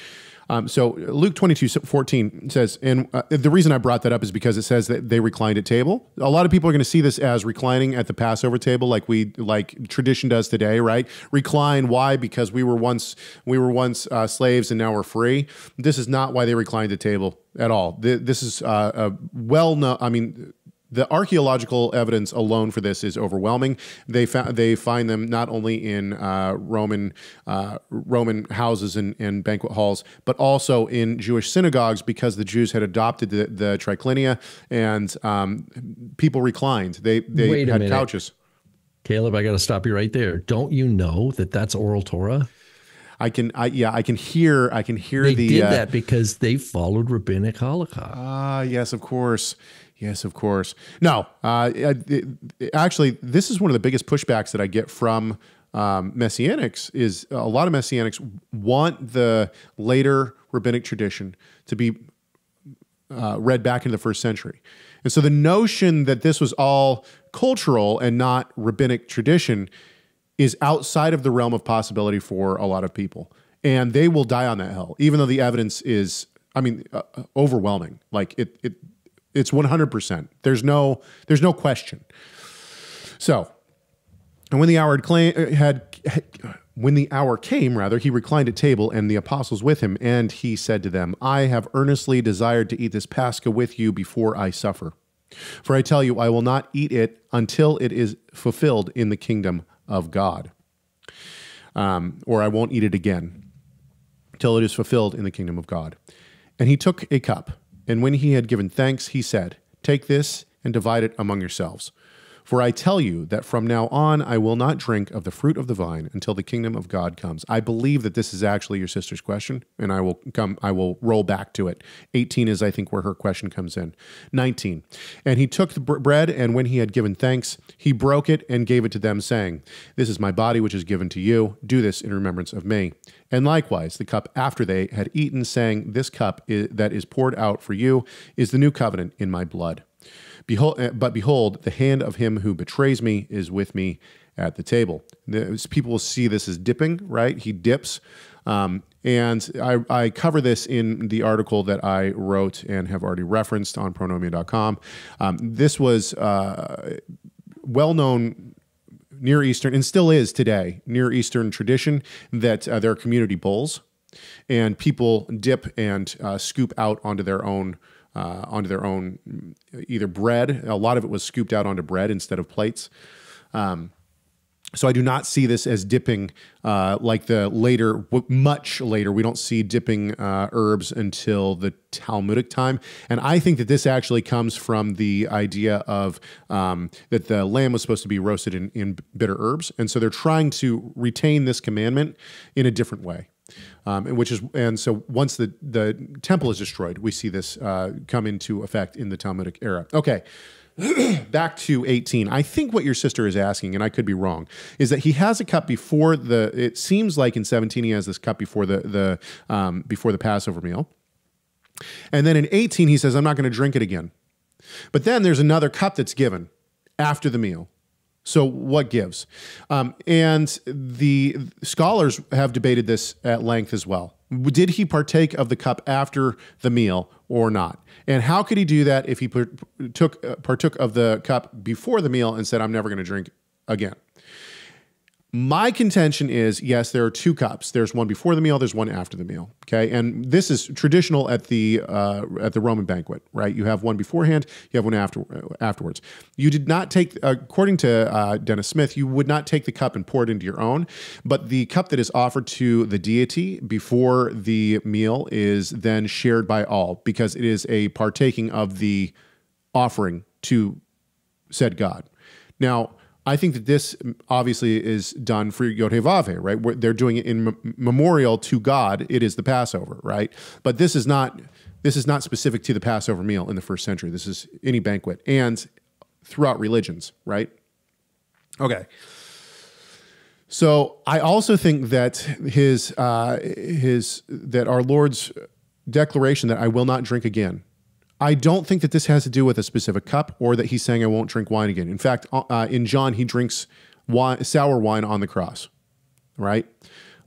Um, so Luke 22, 14 says, and uh, the reason I brought that up is because it says that they reclined at table. A lot of people are going to see this as reclining at the Passover table, like we like tradition does today, right? Recline. Why? Because we were once we were once uh, slaves and now we're free. This is not why they reclined at table at all. This is uh, a well known. I mean the archaeological evidence alone for this is overwhelming. They fa- they find them not only in uh, Roman uh, Roman houses and, and, banquet halls, but also in Jewish synagogues because the Jews had adopted the, the triclinia and um, people reclined. They they had minute. couches. Caleb, I got to stop you right there. Don't you know that that's oral Torah? I can, I, yeah, I can hear, I can hear they the. They did uh, that because they followed rabbinic halakha. Ah, yes, of course. Yes, of course. No, uh, it, it, actually, this is one of the biggest pushbacks that I get from um, messianics. Is a lot of messianics want the later rabbinic tradition to be uh, read back into the first century, and so the notion that this was all cultural and not rabbinic tradition is outside of the realm of possibility for a lot of people, and they will die on that hill, even though the evidence is, I mean, uh, overwhelming. Like it, it it's 100%. There's no there's no question. So, and when the hour had, claim, had when the hour came, rather, he reclined at table and the apostles with him, and he said to them, I have earnestly desired to eat this Pascha with you before I suffer. For I tell you, I will not eat it until it is fulfilled in the kingdom of God. Um, or I won't eat it again till it is fulfilled in the kingdom of God. And he took a cup, and when he had given thanks, he said, Take this and divide it among yourselves. For I tell you that from now on I will not drink of the fruit of the vine until the kingdom of God comes. I believe that this is actually your sister's question, and I will come I will roll back to it. 18 is I think where her question comes in. 19. And he took the bread and when he had given thanks, he broke it and gave it to them saying, This is my body which is given to you. Do this in remembrance of me. And likewise, the cup after they had eaten, saying, This cup is, that is poured out for you is the new covenant in my blood. Behold, uh, but behold, the hand of him who betrays me is with me at the table. people will see this as dipping, right? He dips. Um, and I, I, cover this in the article that I wrote and have already referenced on pronomian.com. Um, this was uh, well known Near Eastern, and still is today, Near Eastern tradition that uh, there are community bowls and people dip and uh, scoop out onto their own uh, onto their own either bread. A lot of it was scooped out onto bread instead of plates. Um, so I do not see this as dipping uh, like the later, much later. We don't see dipping uh, herbs until the Talmudic time, and I think that this actually comes from the idea of um, that the lamb was supposed to be roasted in, in bitter herbs, and so they're trying to retain this commandment in a different way um, and which is and so once the the temple is destroyed, we see this uh, come into effect in the Talmudic era. Okay. Back to 18. I think what your sister is asking, and I could be wrong, is that he has a cup before the. It seems like in 17 he has this cup before the the um, before the Passover meal, and then in 18 he says, "I'm not going to drink it again." But then there's another cup that's given after the meal, so, what gives? Um, and the scholars have debated this at length as well. Did he partake of the cup after the meal or not? And how could he do that if he took uh, partook of the cup before the meal and said, "I'm never going to drink again"? My contention is yes, there are two cups. There's one before the meal. There's one after the meal. Okay, and this is traditional at the uh, at the Roman banquet, right? You have one beforehand. You have one after afterwards. You did not take, according to uh, Dennis Smith, you would not take the cup and pour it into your own, but the cup that is offered to the deity before the meal is then shared by all because it is a partaking of the offering to said God. Now I think that this obviously is done for Yod Vave, right? Where they're doing it in memorial to God. It is the Passover, right? But this is not this is not specific to the Passover meal in the first century. This is any banquet and throughout religions, right? Okay. So I also think that his uh, his that our Lord's declaration that I will not drink again I don't think that this has to do with a specific cup or that he's saying I won't drink wine again. In fact, uh, uh, in John, he drinks wine, sour wine on the cross, right?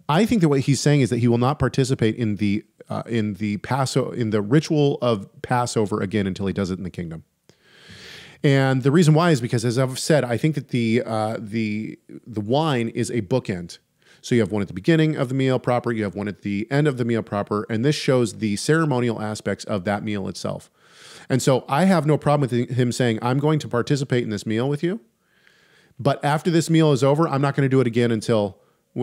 I think that what he's saying is that he will not participate in the uh, in the Passover in the ritual of Passover again until he does it in the kingdom. And the reason why is because, as I've said, I think that the uh, the the wine is a bookend. So you have one at the beginning of the meal proper, you have one at the end of the meal proper, and this shows the ceremonial aspects of that meal itself. And so I have no problem with him saying, I'm going to participate in this meal with you. But after this meal is over, I'm not going to do it again until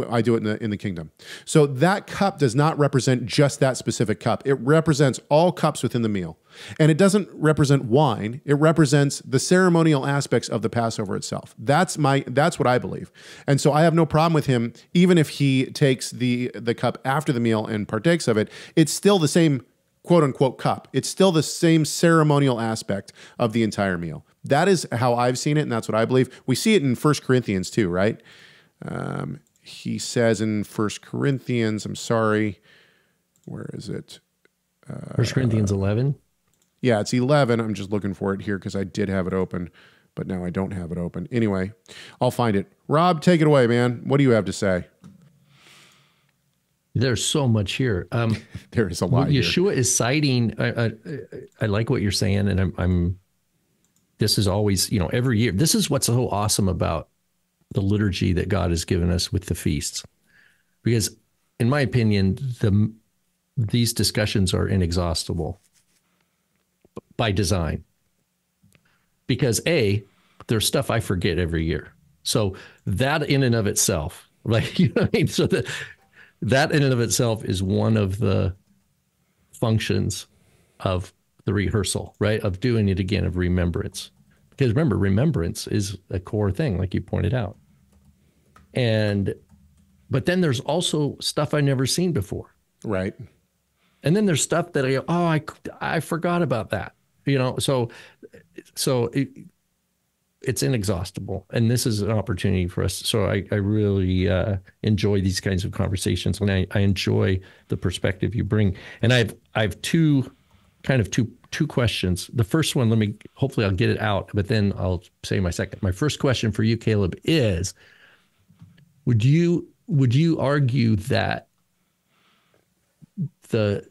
I do it in the, in the kingdom. So that cup does not represent just that specific cup. It represents all cups within the meal. And it doesn't represent wine. It represents the ceremonial aspects of the Passover itself. That's my that's what I believe. And so I have no problem with him even if he takes the the cup after the meal and partakes of it. It's still the same quote unquote cup. It's still the same ceremonial aspect of the entire meal. That is how I've seen it, and that's what I believe. We see it in First Corinthians too, right? Um, he says in First Corinthians, I'm sorry, where is it? First uh, Corinthians 11. Yeah, it's 11. I'm just looking for it here because I did have it open, but now I don't have it open. Anyway, I'll find it. Rob, take it away, man. What do you have to say? There's so much here. Um, there is a lot. Yeshua here. is citing. I, I, I, like what you're saying, and I'm, I'm. This is always, you know, every year. This is what's so awesome about the liturgy that God has given us with the feasts. because in my opinion, the these discussions are inexhaustible by design. Because a, there's stuff I forget every year. So that in and of itself, like you know what I mean? So that that in and of itself is one of the functions of the rehearsal, right? Of doing it again, of remembrance. Because remember, remembrance is a core thing, like you pointed out. And but then there's also stuff I've never seen before. Right. And then there's stuff that I go, oh, I, I forgot about that. You know, so so it, it's inexhaustible, and this is an opportunity for us. So I, I really uh, enjoy these kinds of conversations, and I, I enjoy the perspective you bring. And I've I've two kind of two two questions. The first one, let me hopefully I'll get it out, but then I'll say my second. My first question for you, Caleb, is would you would you argue that the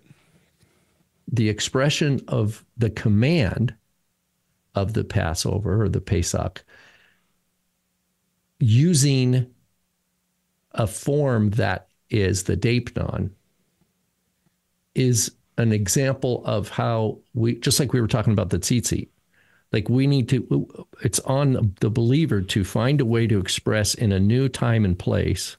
the expression of the command of the Passover or the Pesach using a form that is the Deipnon is an example of how we just like we were talking about the tzitzit like we need to it's on the believer to find a way to express in a new time and place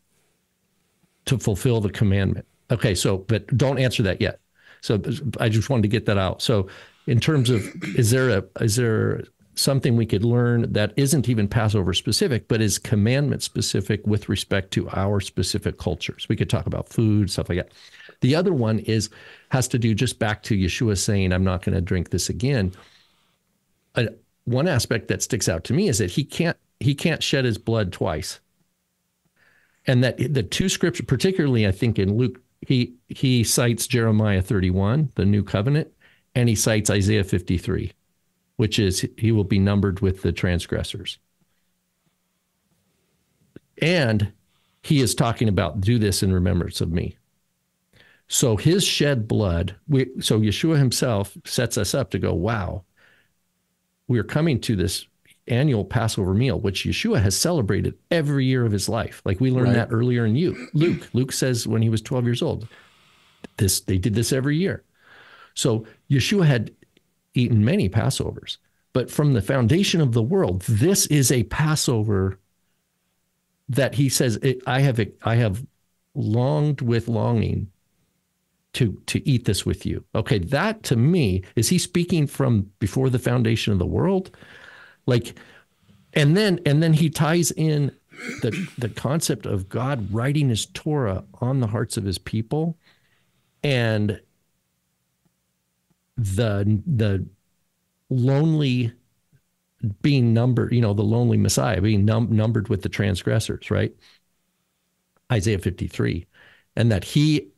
to fulfill the commandment. Okay so but don't answer that yet. So i just wanted to get that out. So in terms of is there a is there something we could learn that isn't even passover specific but is commandment specific with respect to our specific cultures? We could talk about food stuff like that. The other one is has to do just back to yeshua saying i'm not going to drink this again. Uh, one aspect that sticks out to me is that he can't he can't shed his blood twice. And that the two scriptures particularly i think in luke he he cites jeremiah 31 the new covenant and he cites isaiah 53 which is he will be numbered with the transgressors and he is talking about do this in remembrance of me so his shed blood we, so yeshua himself sets us up to go wow we are coming to this annual Passover meal, which Yeshua has celebrated every year of his life. Like we learned right. that earlier in you, Luke. Luke says when he was 12 years old, this they did this every year. So Yeshua had eaten many Passovers, but from the foundation of the world, this is a Passover that he says I have I have longed with longing to to eat this with you. Okay, that to me is he speaking from before the foundation of the world? Like and then and then he ties in the the concept of God writing his Torah on the hearts of his people and the the lonely being numbered, you know, the lonely Messiah being num- numbered with the transgressors, right? Isaiah 53. And that he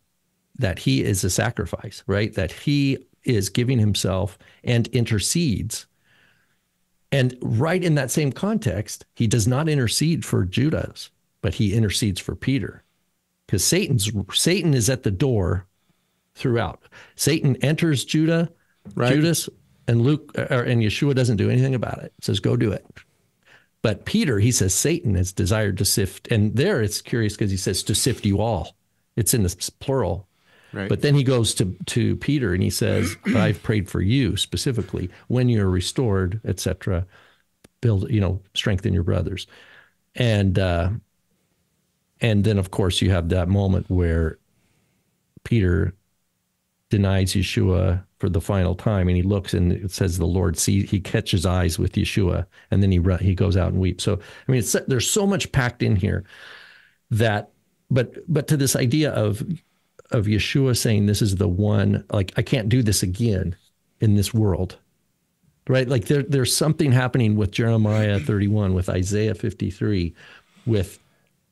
that he is a sacrifice, right? That he is giving himself and intercedes. And right in that same context, he does not intercede for Judas, but he intercedes for Peter. Because Satan's Satan is at the door throughout. Satan enters Judah, right. Judas, and Luke or, and Yeshua doesn't do anything about it. Says, go do it. But Peter, he says Satan has desired to sift. And there it's curious because he says to sift you all. It's in the plural. Right. But then he goes to to Peter and he says, "I've prayed for you specifically when you're restored, etc. Build, you know, strengthen your brothers." And uh, and then of course you have that moment where Peter denies Yeshua for the final time, and he looks and it says the Lord see he catches eyes with Yeshua, and then he he goes out and weeps. So I mean, there's so much packed in here that, but but to this idea of of Yeshua saying this is the one, like I can't do this again in this world. Right? Like there, there's something happening with Jeremiah 31, with Isaiah 53, with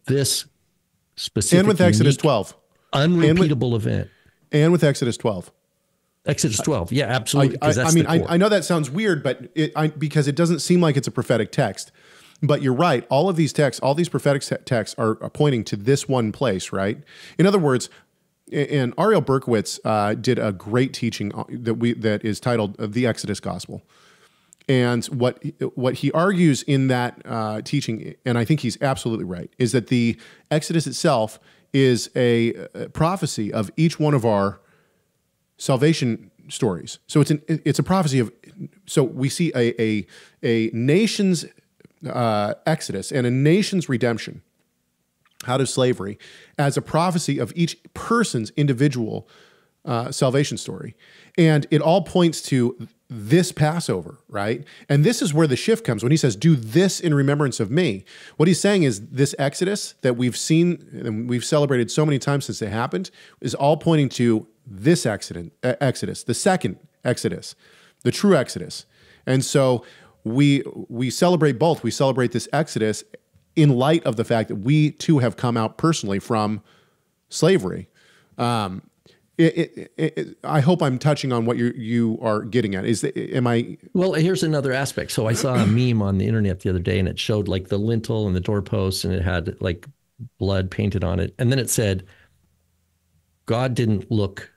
this specific and with Exodus 12, unrepeatable with, event, and with Exodus 12. Exodus 12, yeah, absolutely. I, I, I mean, I, I, know that sounds weird, but it, because it doesn't seem like it's a prophetic text. But you're right. All of these texts, all these prophetic texts are, are pointing to this one place, right? In other words, and Ariel Berkowitz uh, did a great teaching that we that is titled uh, "The Exodus Gospel," and what what he argues in that uh, teaching, and I think he's absolutely right, is that the Exodus itself is a, prophecy of each one of our salvation stories. So it's an it's a prophecy of so we see a a, a nation's uh, exodus and a nation's redemption out of slavery as a prophecy of each person's individual uh, salvation story, and it all points to this Passover, right? And this is where the shift comes when he says, "Do this in remembrance of me." What he's saying is this Exodus that we've seen and we've celebrated so many times since it happened is all pointing to this accident, uh, Exodus, the second Exodus, the true Exodus. And so we we celebrate both. We celebrate this Exodus in light of the fact that we too have come out personally from slavery. Um, it, it, it, I hope I'm touching on what you you are getting at. Is that, am I? Well, here's another aspect. So I saw a meme on the internet the other day, and it showed like the lintel and the doorposts, and it had like blood painted on it, and then it said, "God didn't look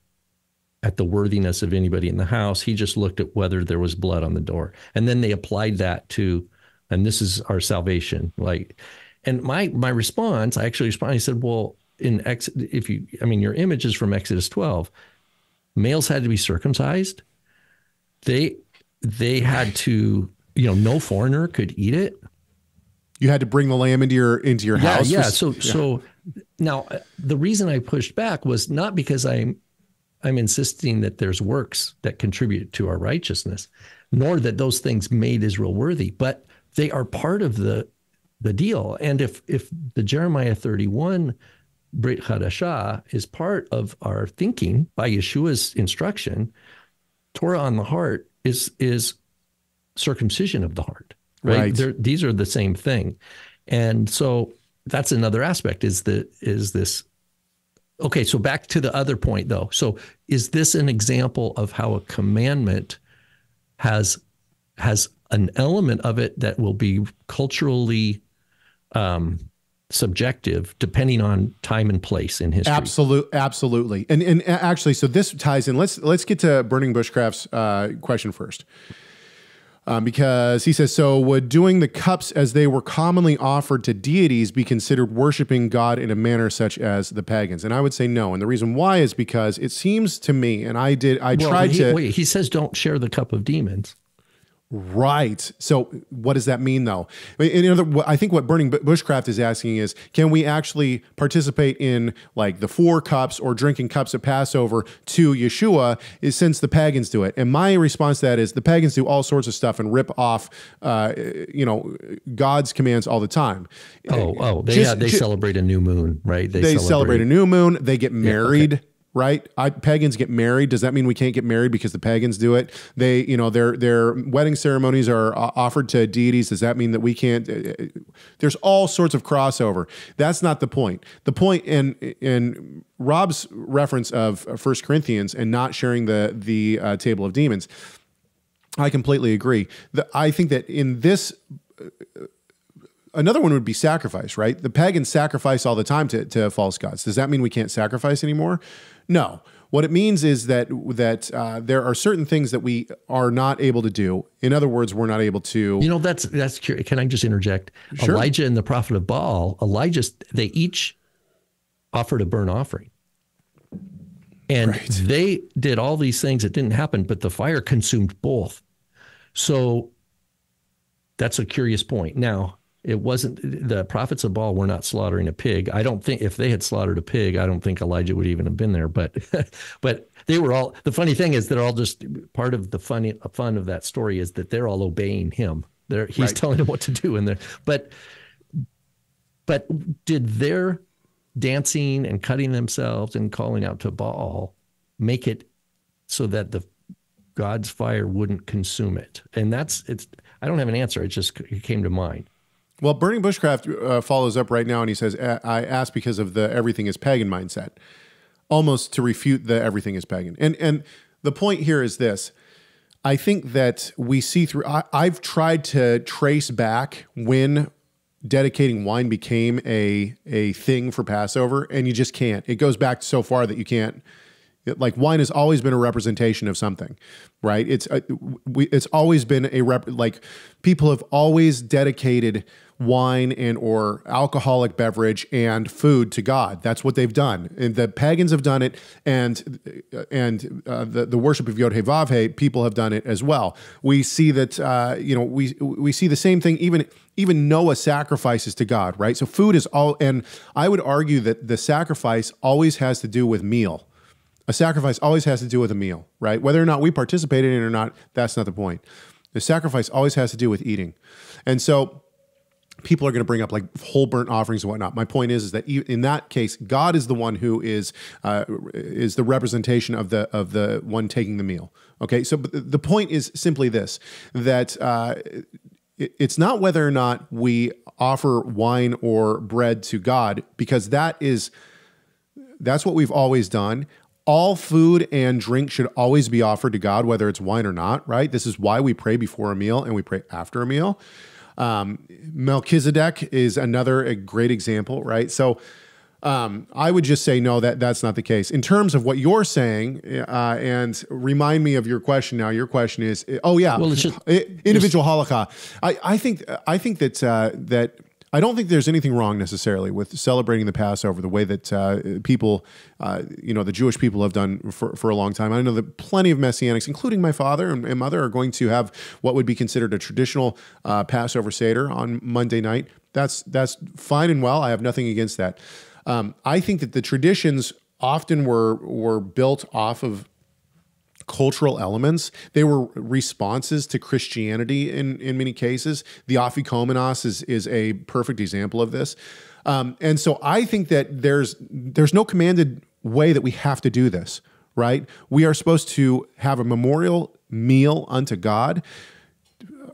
at the worthiness of anybody in the house. He just looked at whether there was blood on the door. And then they applied that to, and this is our salvation. Like, and my my response, I actually responded, I said, well, in Ex, if you, I mean, your image is from Exodus 12. Males had to be circumcised. They they had to, you know, no foreigner could eat it. You had to bring the lamb into your into your yeah, house. Yeah. So yeah. so now uh, the reason I pushed back was not because I'm I'm insisting that there's works that contribute to our righteousness, nor that those things made Israel worthy, but they are part of the the deal. And if if the Jeremiah 31 Brit Hadashah is part of our thinking by Yeshua's instruction, Torah on the heart is is circumcision of the heart. Right. right. These are the same thing. And so that's another aspect is the is this okay, so back to the other point though. So is this an example of how a commandment has has an element of it that will be culturally um, subjective depending on time and place in history. Absolutely, absolutely. And and actually, so this ties in. Let's let's get to Burning Bushcraft's uh, question first um, because he says, So would doing the cups as they were commonly offered to deities be considered worshiping God in a manner such as the pagans? And I would say no. And the reason why is because it seems to me, and I did, I well, tried he, to. Wait, he says don't share the cup of demons. Right. So, what does that mean, though? In other, I think what Burning Bushcraft is asking is, can we actually participate in like the four cups or drinking cups at Passover to Yeshua? Is since the pagans do it, and my response to that is the pagans do all sorts of stuff and rip off, uh, you know, God's commands all the time. Oh, oh, they just, they just, celebrate a new moon, right? They, they celebrate, celebrate, a new moon. They get married. Yeah, okay right? I, pagans get married. Does that mean we can't get married because the pagans do it? They, you know, their their wedding ceremonies are offered to deities. Does that mean that we can't? Uh, uh, there's all sorts of crossover. That's not the point. The point in Rob's reference of First Corinthians and not sharing the the uh, table of demons. I completely agree. The, I think that in this uh, another one would be sacrifice, right? The pagans sacrifice all the time to, to false gods. Does that mean we can't sacrifice anymore? No. What it means is that that uh, there are certain things that we are not able to do. In other words, we're not able to. You know, that's that's. Curious. Can I just interject? Sure. Elijah and the prophet of Baal, Elijah, they each offered a burnt offering, and right. they did all these things. It didn't happen, but the fire consumed both. So that's a curious point. Now, it wasn't the prophets of Baal were not slaughtering a pig. I don't think if they had slaughtered a pig, I don't think Elijah would even have been there. But but they were all the funny thing is they're all just part of the funny fun of that story is that they're all obeying him. They're he's right. telling them what to do in there. But but did their dancing and cutting themselves and calling out to Baal make it so that the God's fire wouldn't consume it? And that's it's I don't have an answer. It just it came to mind. Well, Burning Bushcraft uh, follows up right now and he says, I ask because of the everything is pagan mindset, almost to refute the everything is pagan. And, and the point here is this I think that we see through, I, I've tried to trace back when dedicating wine became a, a thing for Passover, and you just can't. It goes back so far that you can't like wine has always been a representation of something, right? It's uh, we, it's always been a rep. Like people have always dedicated wine and or alcoholic beverage and food to God. That's what they've done, and the pagans have done it, and and uh, the the worship of Yod He people have done it as well. We see that uh, you know we we see the same thing even even Noah sacrifices to God, right? So food is all, and I would argue that the sacrifice always has to do with meal. A sacrifice always has to do with a meal, right? Whether or not we participated in it or not, that's not the point. The sacrifice always has to do with eating. And so people are going to bring up like whole burnt offerings and whatnot. My point is, is that in that case, God is the one who is uh, is the representation of the of the one taking the meal. Okay, so the- the point is simply this: that uh, it's not whether or not we offer wine or bread to God, because that is that's what we've always done. All food and drink should always be offered to God, whether it's wine or not, right? This is why we pray before a meal and we pray after a meal. Um, Melchizedek is another a great example, right? So um, I would just say no, that that's not the case. In terms of what you're saying, uh, and remind me of your question now. Your question is, oh yeah, Well, just- individual halakha. I, I think I think that uh, that I don't think there's anything wrong necessarily with celebrating the Passover the way that uh, people, uh, you know, the Jewish people have done for, for a long time. I know that plenty of Messianics, including my father and, and mother, are going to have what would be considered a traditional uh, Passover Seder on Monday night. That's that's fine and well. I have nothing against that. Um, I think that the traditions often were were built off of cultural elements. They were responses to Christianity in, in many cases. The Afikomenos is, is a perfect example of this. Um, and so I think that there's there's no commanded way that we have to do this, right? We are supposed to have a memorial meal unto God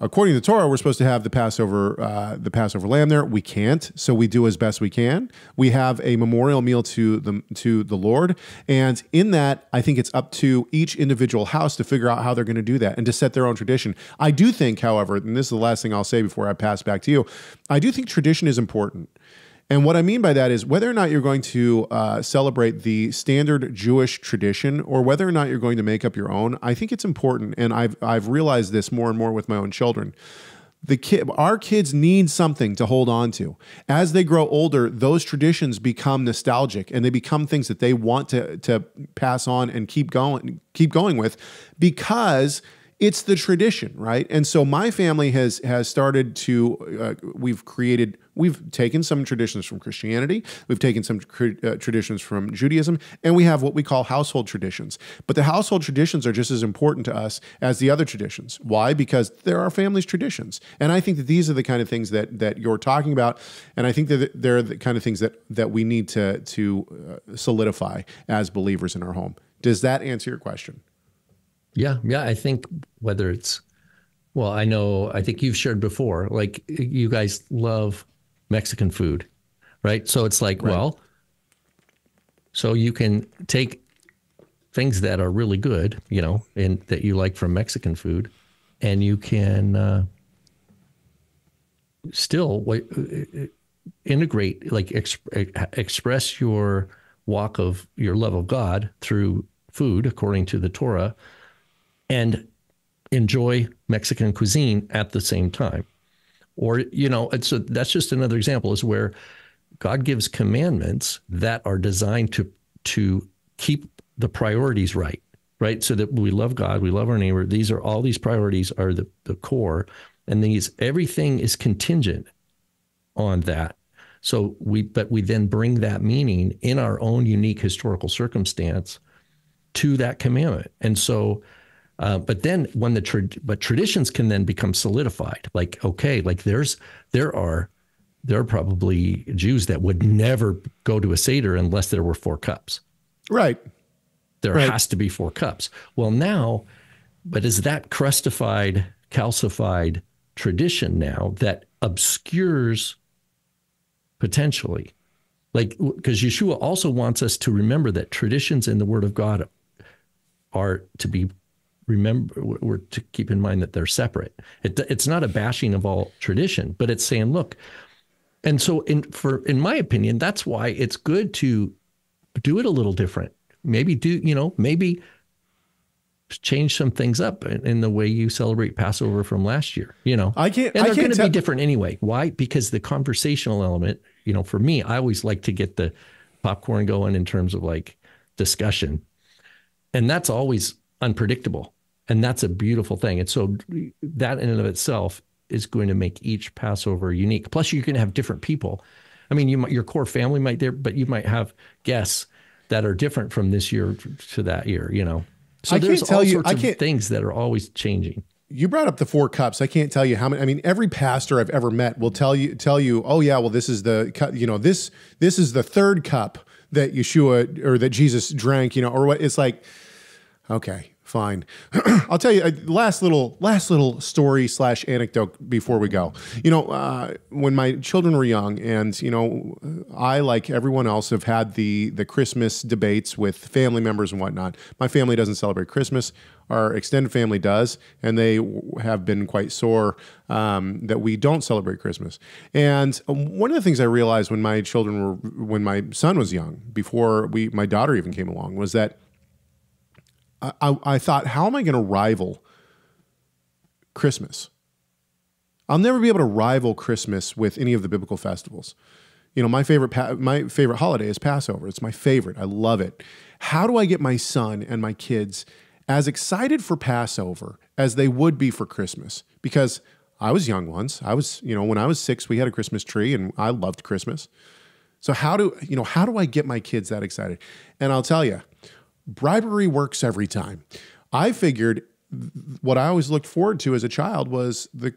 according to the Torah, we're supposed to have the Passover, uh, the Passover lamb there. We can't, so we do as best we can. We have a memorial meal to the to the Lord, and in that, I think it's up to each individual house to figure out how they're going to do that and to set their own tradition. I do think, however, and this is the last thing I'll say before I pass back to you, I do think tradition is important. And what I mean by that is whether or not you're going to uh, celebrate the standard Jewish tradition or whether or not you're going to make up your own, I think it's important. And I've, I've realized this more and more with my own children. The kid, our kids need something to hold on to. As they grow older, those traditions become nostalgic and they become things that they want to, to pass on and keep going, keep going with because it's the tradition, right? And so my family has has started to uh, we've created we've taken some traditions from Christianity, we've taken some uh, traditions from Judaism, and we have what we call household traditions. But the household traditions are just as important to us as the other traditions. Why? Because they're our family's traditions, and I think that these are the kind of things that that you're talking about, and I think that they're the kind of things that that we need to to uh, solidify as believers in our home. Does that answer your question? Yeah, yeah. I think whether it's, well, I know, I think you've shared before, like you guys love Mexican food, right? So it's like, well, so you can take things that are really good, you know, and that you like from Mexican food, and you can uh, still wa- integrate, like ex- express your walk of your love of God through food according to the Torah and enjoy Mexican cuisine at the same time. Or, you know, it's a, that's just another example is where God gives commandments that are designed to to keep the priorities right, right? So that we love God, we love our neighbor. These are all these priorities are the, the core. And these everything is contingent on that. So we but we then bring that meaning in our own unique historical circumstance to that commandment. And so uh, but then when the tra- but traditions can then become solidified. Like okay, like there's there are there are probably Jews that would never go to a seder unless there were four cups. Right. There Right. has to be four cups. Well, now, but is that crustified, calcified tradition now that obscures potentially? Like, because Yeshua also wants us to remember that traditions in the Word of God are to be remember we're to keep in mind that they're separate. It, it's not a bashing of all tradition, but it's saying, look, and so in for in my opinion, that's why it's good to do it a little different. maybe do you know maybe change some things up in, in the way you celebrate Passover from last year. You know, I can't- And they're going to tell- be different anyway. Why? Because the conversational element. You know, for me, I always like to get the popcorn going in terms of like discussion, and that's always unpredictable, and that's a beautiful thing. And so that in and of itself is going to make each Passover unique. Plus, you're going to have different people. I mean, you might, your core family might there, but you might have guests that are different from this year to that year. You know, so I there's all you- sorts I of things that are always changing. you brought up the four cups. I can't tell you how many. I mean, every pastor I've ever met will tell you tell you, oh yeah, well this is the you know this this is the third cup that Yeshua or that Jesus drank. You know, or what? It's like, okay, fine. I'll tell you a last little last little story slash anecdote before we go. You know, uh, when my children were young, and you know, I like everyone else have had the the Christmas debates with family members and whatnot. My family doesn't celebrate Christmas. Our extended family does, and they have been quite sore um, that we don't celebrate Christmas. And um, one of the things I realized when my children were, when my son was young, before we, my daughter even came along, was that I, I, I thought, how am I going to rival Christmas? I'll never be able to rival Christmas with any of the biblical festivals. You know, my favorite my favorite holiday is Passover. It's my favorite. I love it. How do I get my son and my kids as excited for Passover as they would be for Christmas? Because I was young once. I was, you know, when I was 6, we had a Christmas tree and I loved Christmas. So how do, you know, how do I get my kids that excited? And I'll tell you, bribery works every time. I figured what I always looked forward to as a child was the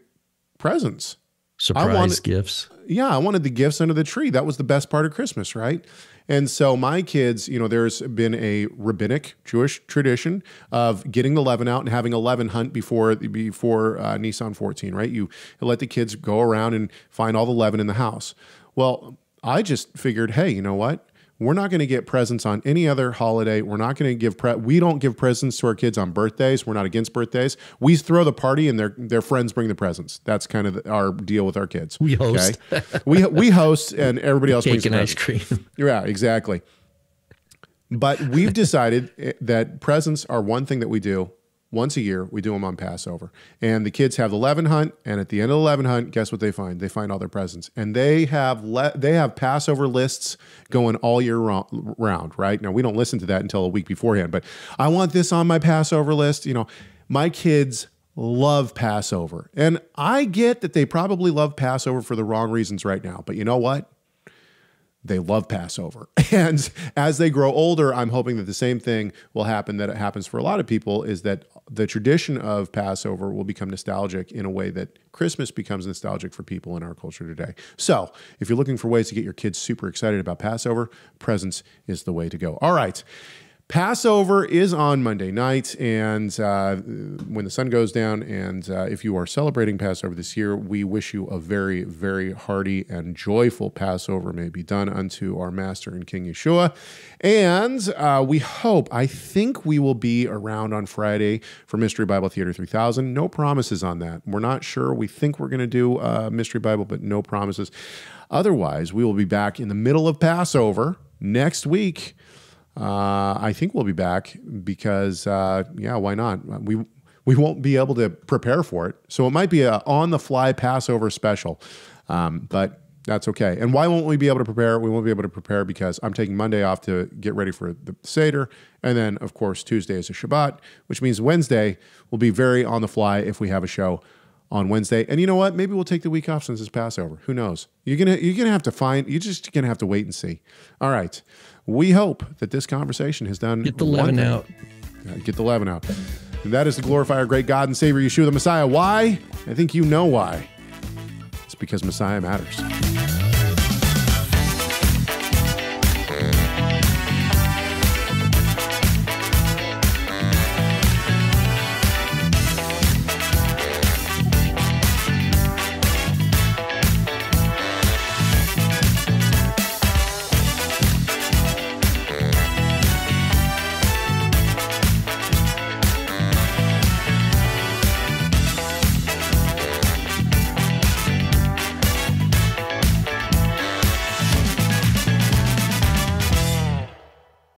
presents. Surprise wanted- gifts. Yeah, I wanted the gifts under the tree. That was the best part of Christmas, right? And so my kids, you know, there's been a rabbinic Jewish tradition of getting the leaven out and having a leaven hunt before before uh, Nisan 14, right? You let the kids go around and find all the leaven in the house. Well, I just figured, hey, you know what? We're not going to get presents on any other holiday. We're not going to give pre- we don't give presents to our kids on birthdays. We're not against birthdays. We throw the party and their their friends bring the presents. That's kind of the, our deal with our kids. We host. we we host and everybody else brings Cake the and ice presents. cream. Yeah, exactly. But we've decided eh, that presents are one thing that we do once a year. We do them on Passover. And the kids have the leaven hunt, and at the end of the leaven hunt, guess what they find? They find all their presents. And they have they have Passover lists going all year ro- round, right? Now we don't listen to that until a week beforehand, but I want this on my Passover list, you know. My kids love Passover. And I get that they probably love Passover for the wrong reasons right now. But you know what? they love Passover. And as they grow older, I'm hoping that the same thing will happen that it happens for a lot of people is that the tradition of Passover will become nostalgic in a way that Christmas becomes nostalgic for people in our culture today. So, if you're looking for ways to get your kids super excited about Passover, presents is the way to go. All right. Passover is on Monday night, and uh, when the sun goes down, and uh, if you are celebrating Passover this year, we wish you a very, very hearty and joyful Passover may be done unto our Master and King Yeshua. And uh, we hope, I think we will be around on Friday for Mystery Bible Theater 3000. No promises on that. We're not sure. We think we're going to do uh, Mystery Bible, but no promises. Otherwise, we will be back in the middle of Passover next week. Uh, I think we'll be back because, uh, yeah, why not? We we won't be able to prepare for it, so it might be a on the fly Passover special, um, but that's okay. And why won't we be able to prepare? We won't be able to prepare because I'm taking Monday off to get ready for the Seder, and then of course Tuesday is a Shabbat, which means Wednesday will be very on the fly if we have a show on Wednesday. And you know what? Maybe we'll take the week off since it's Passover. Who knows? You're gonna you're gonna have to find. You're just gonna have to wait and see. All right. We hope that this conversation has done. Get the leaven thing. out. Get the leaven out. And that is to glorify our great God and Savior Yeshua the Messiah. Why? I think you know why. It's because Messiah matters.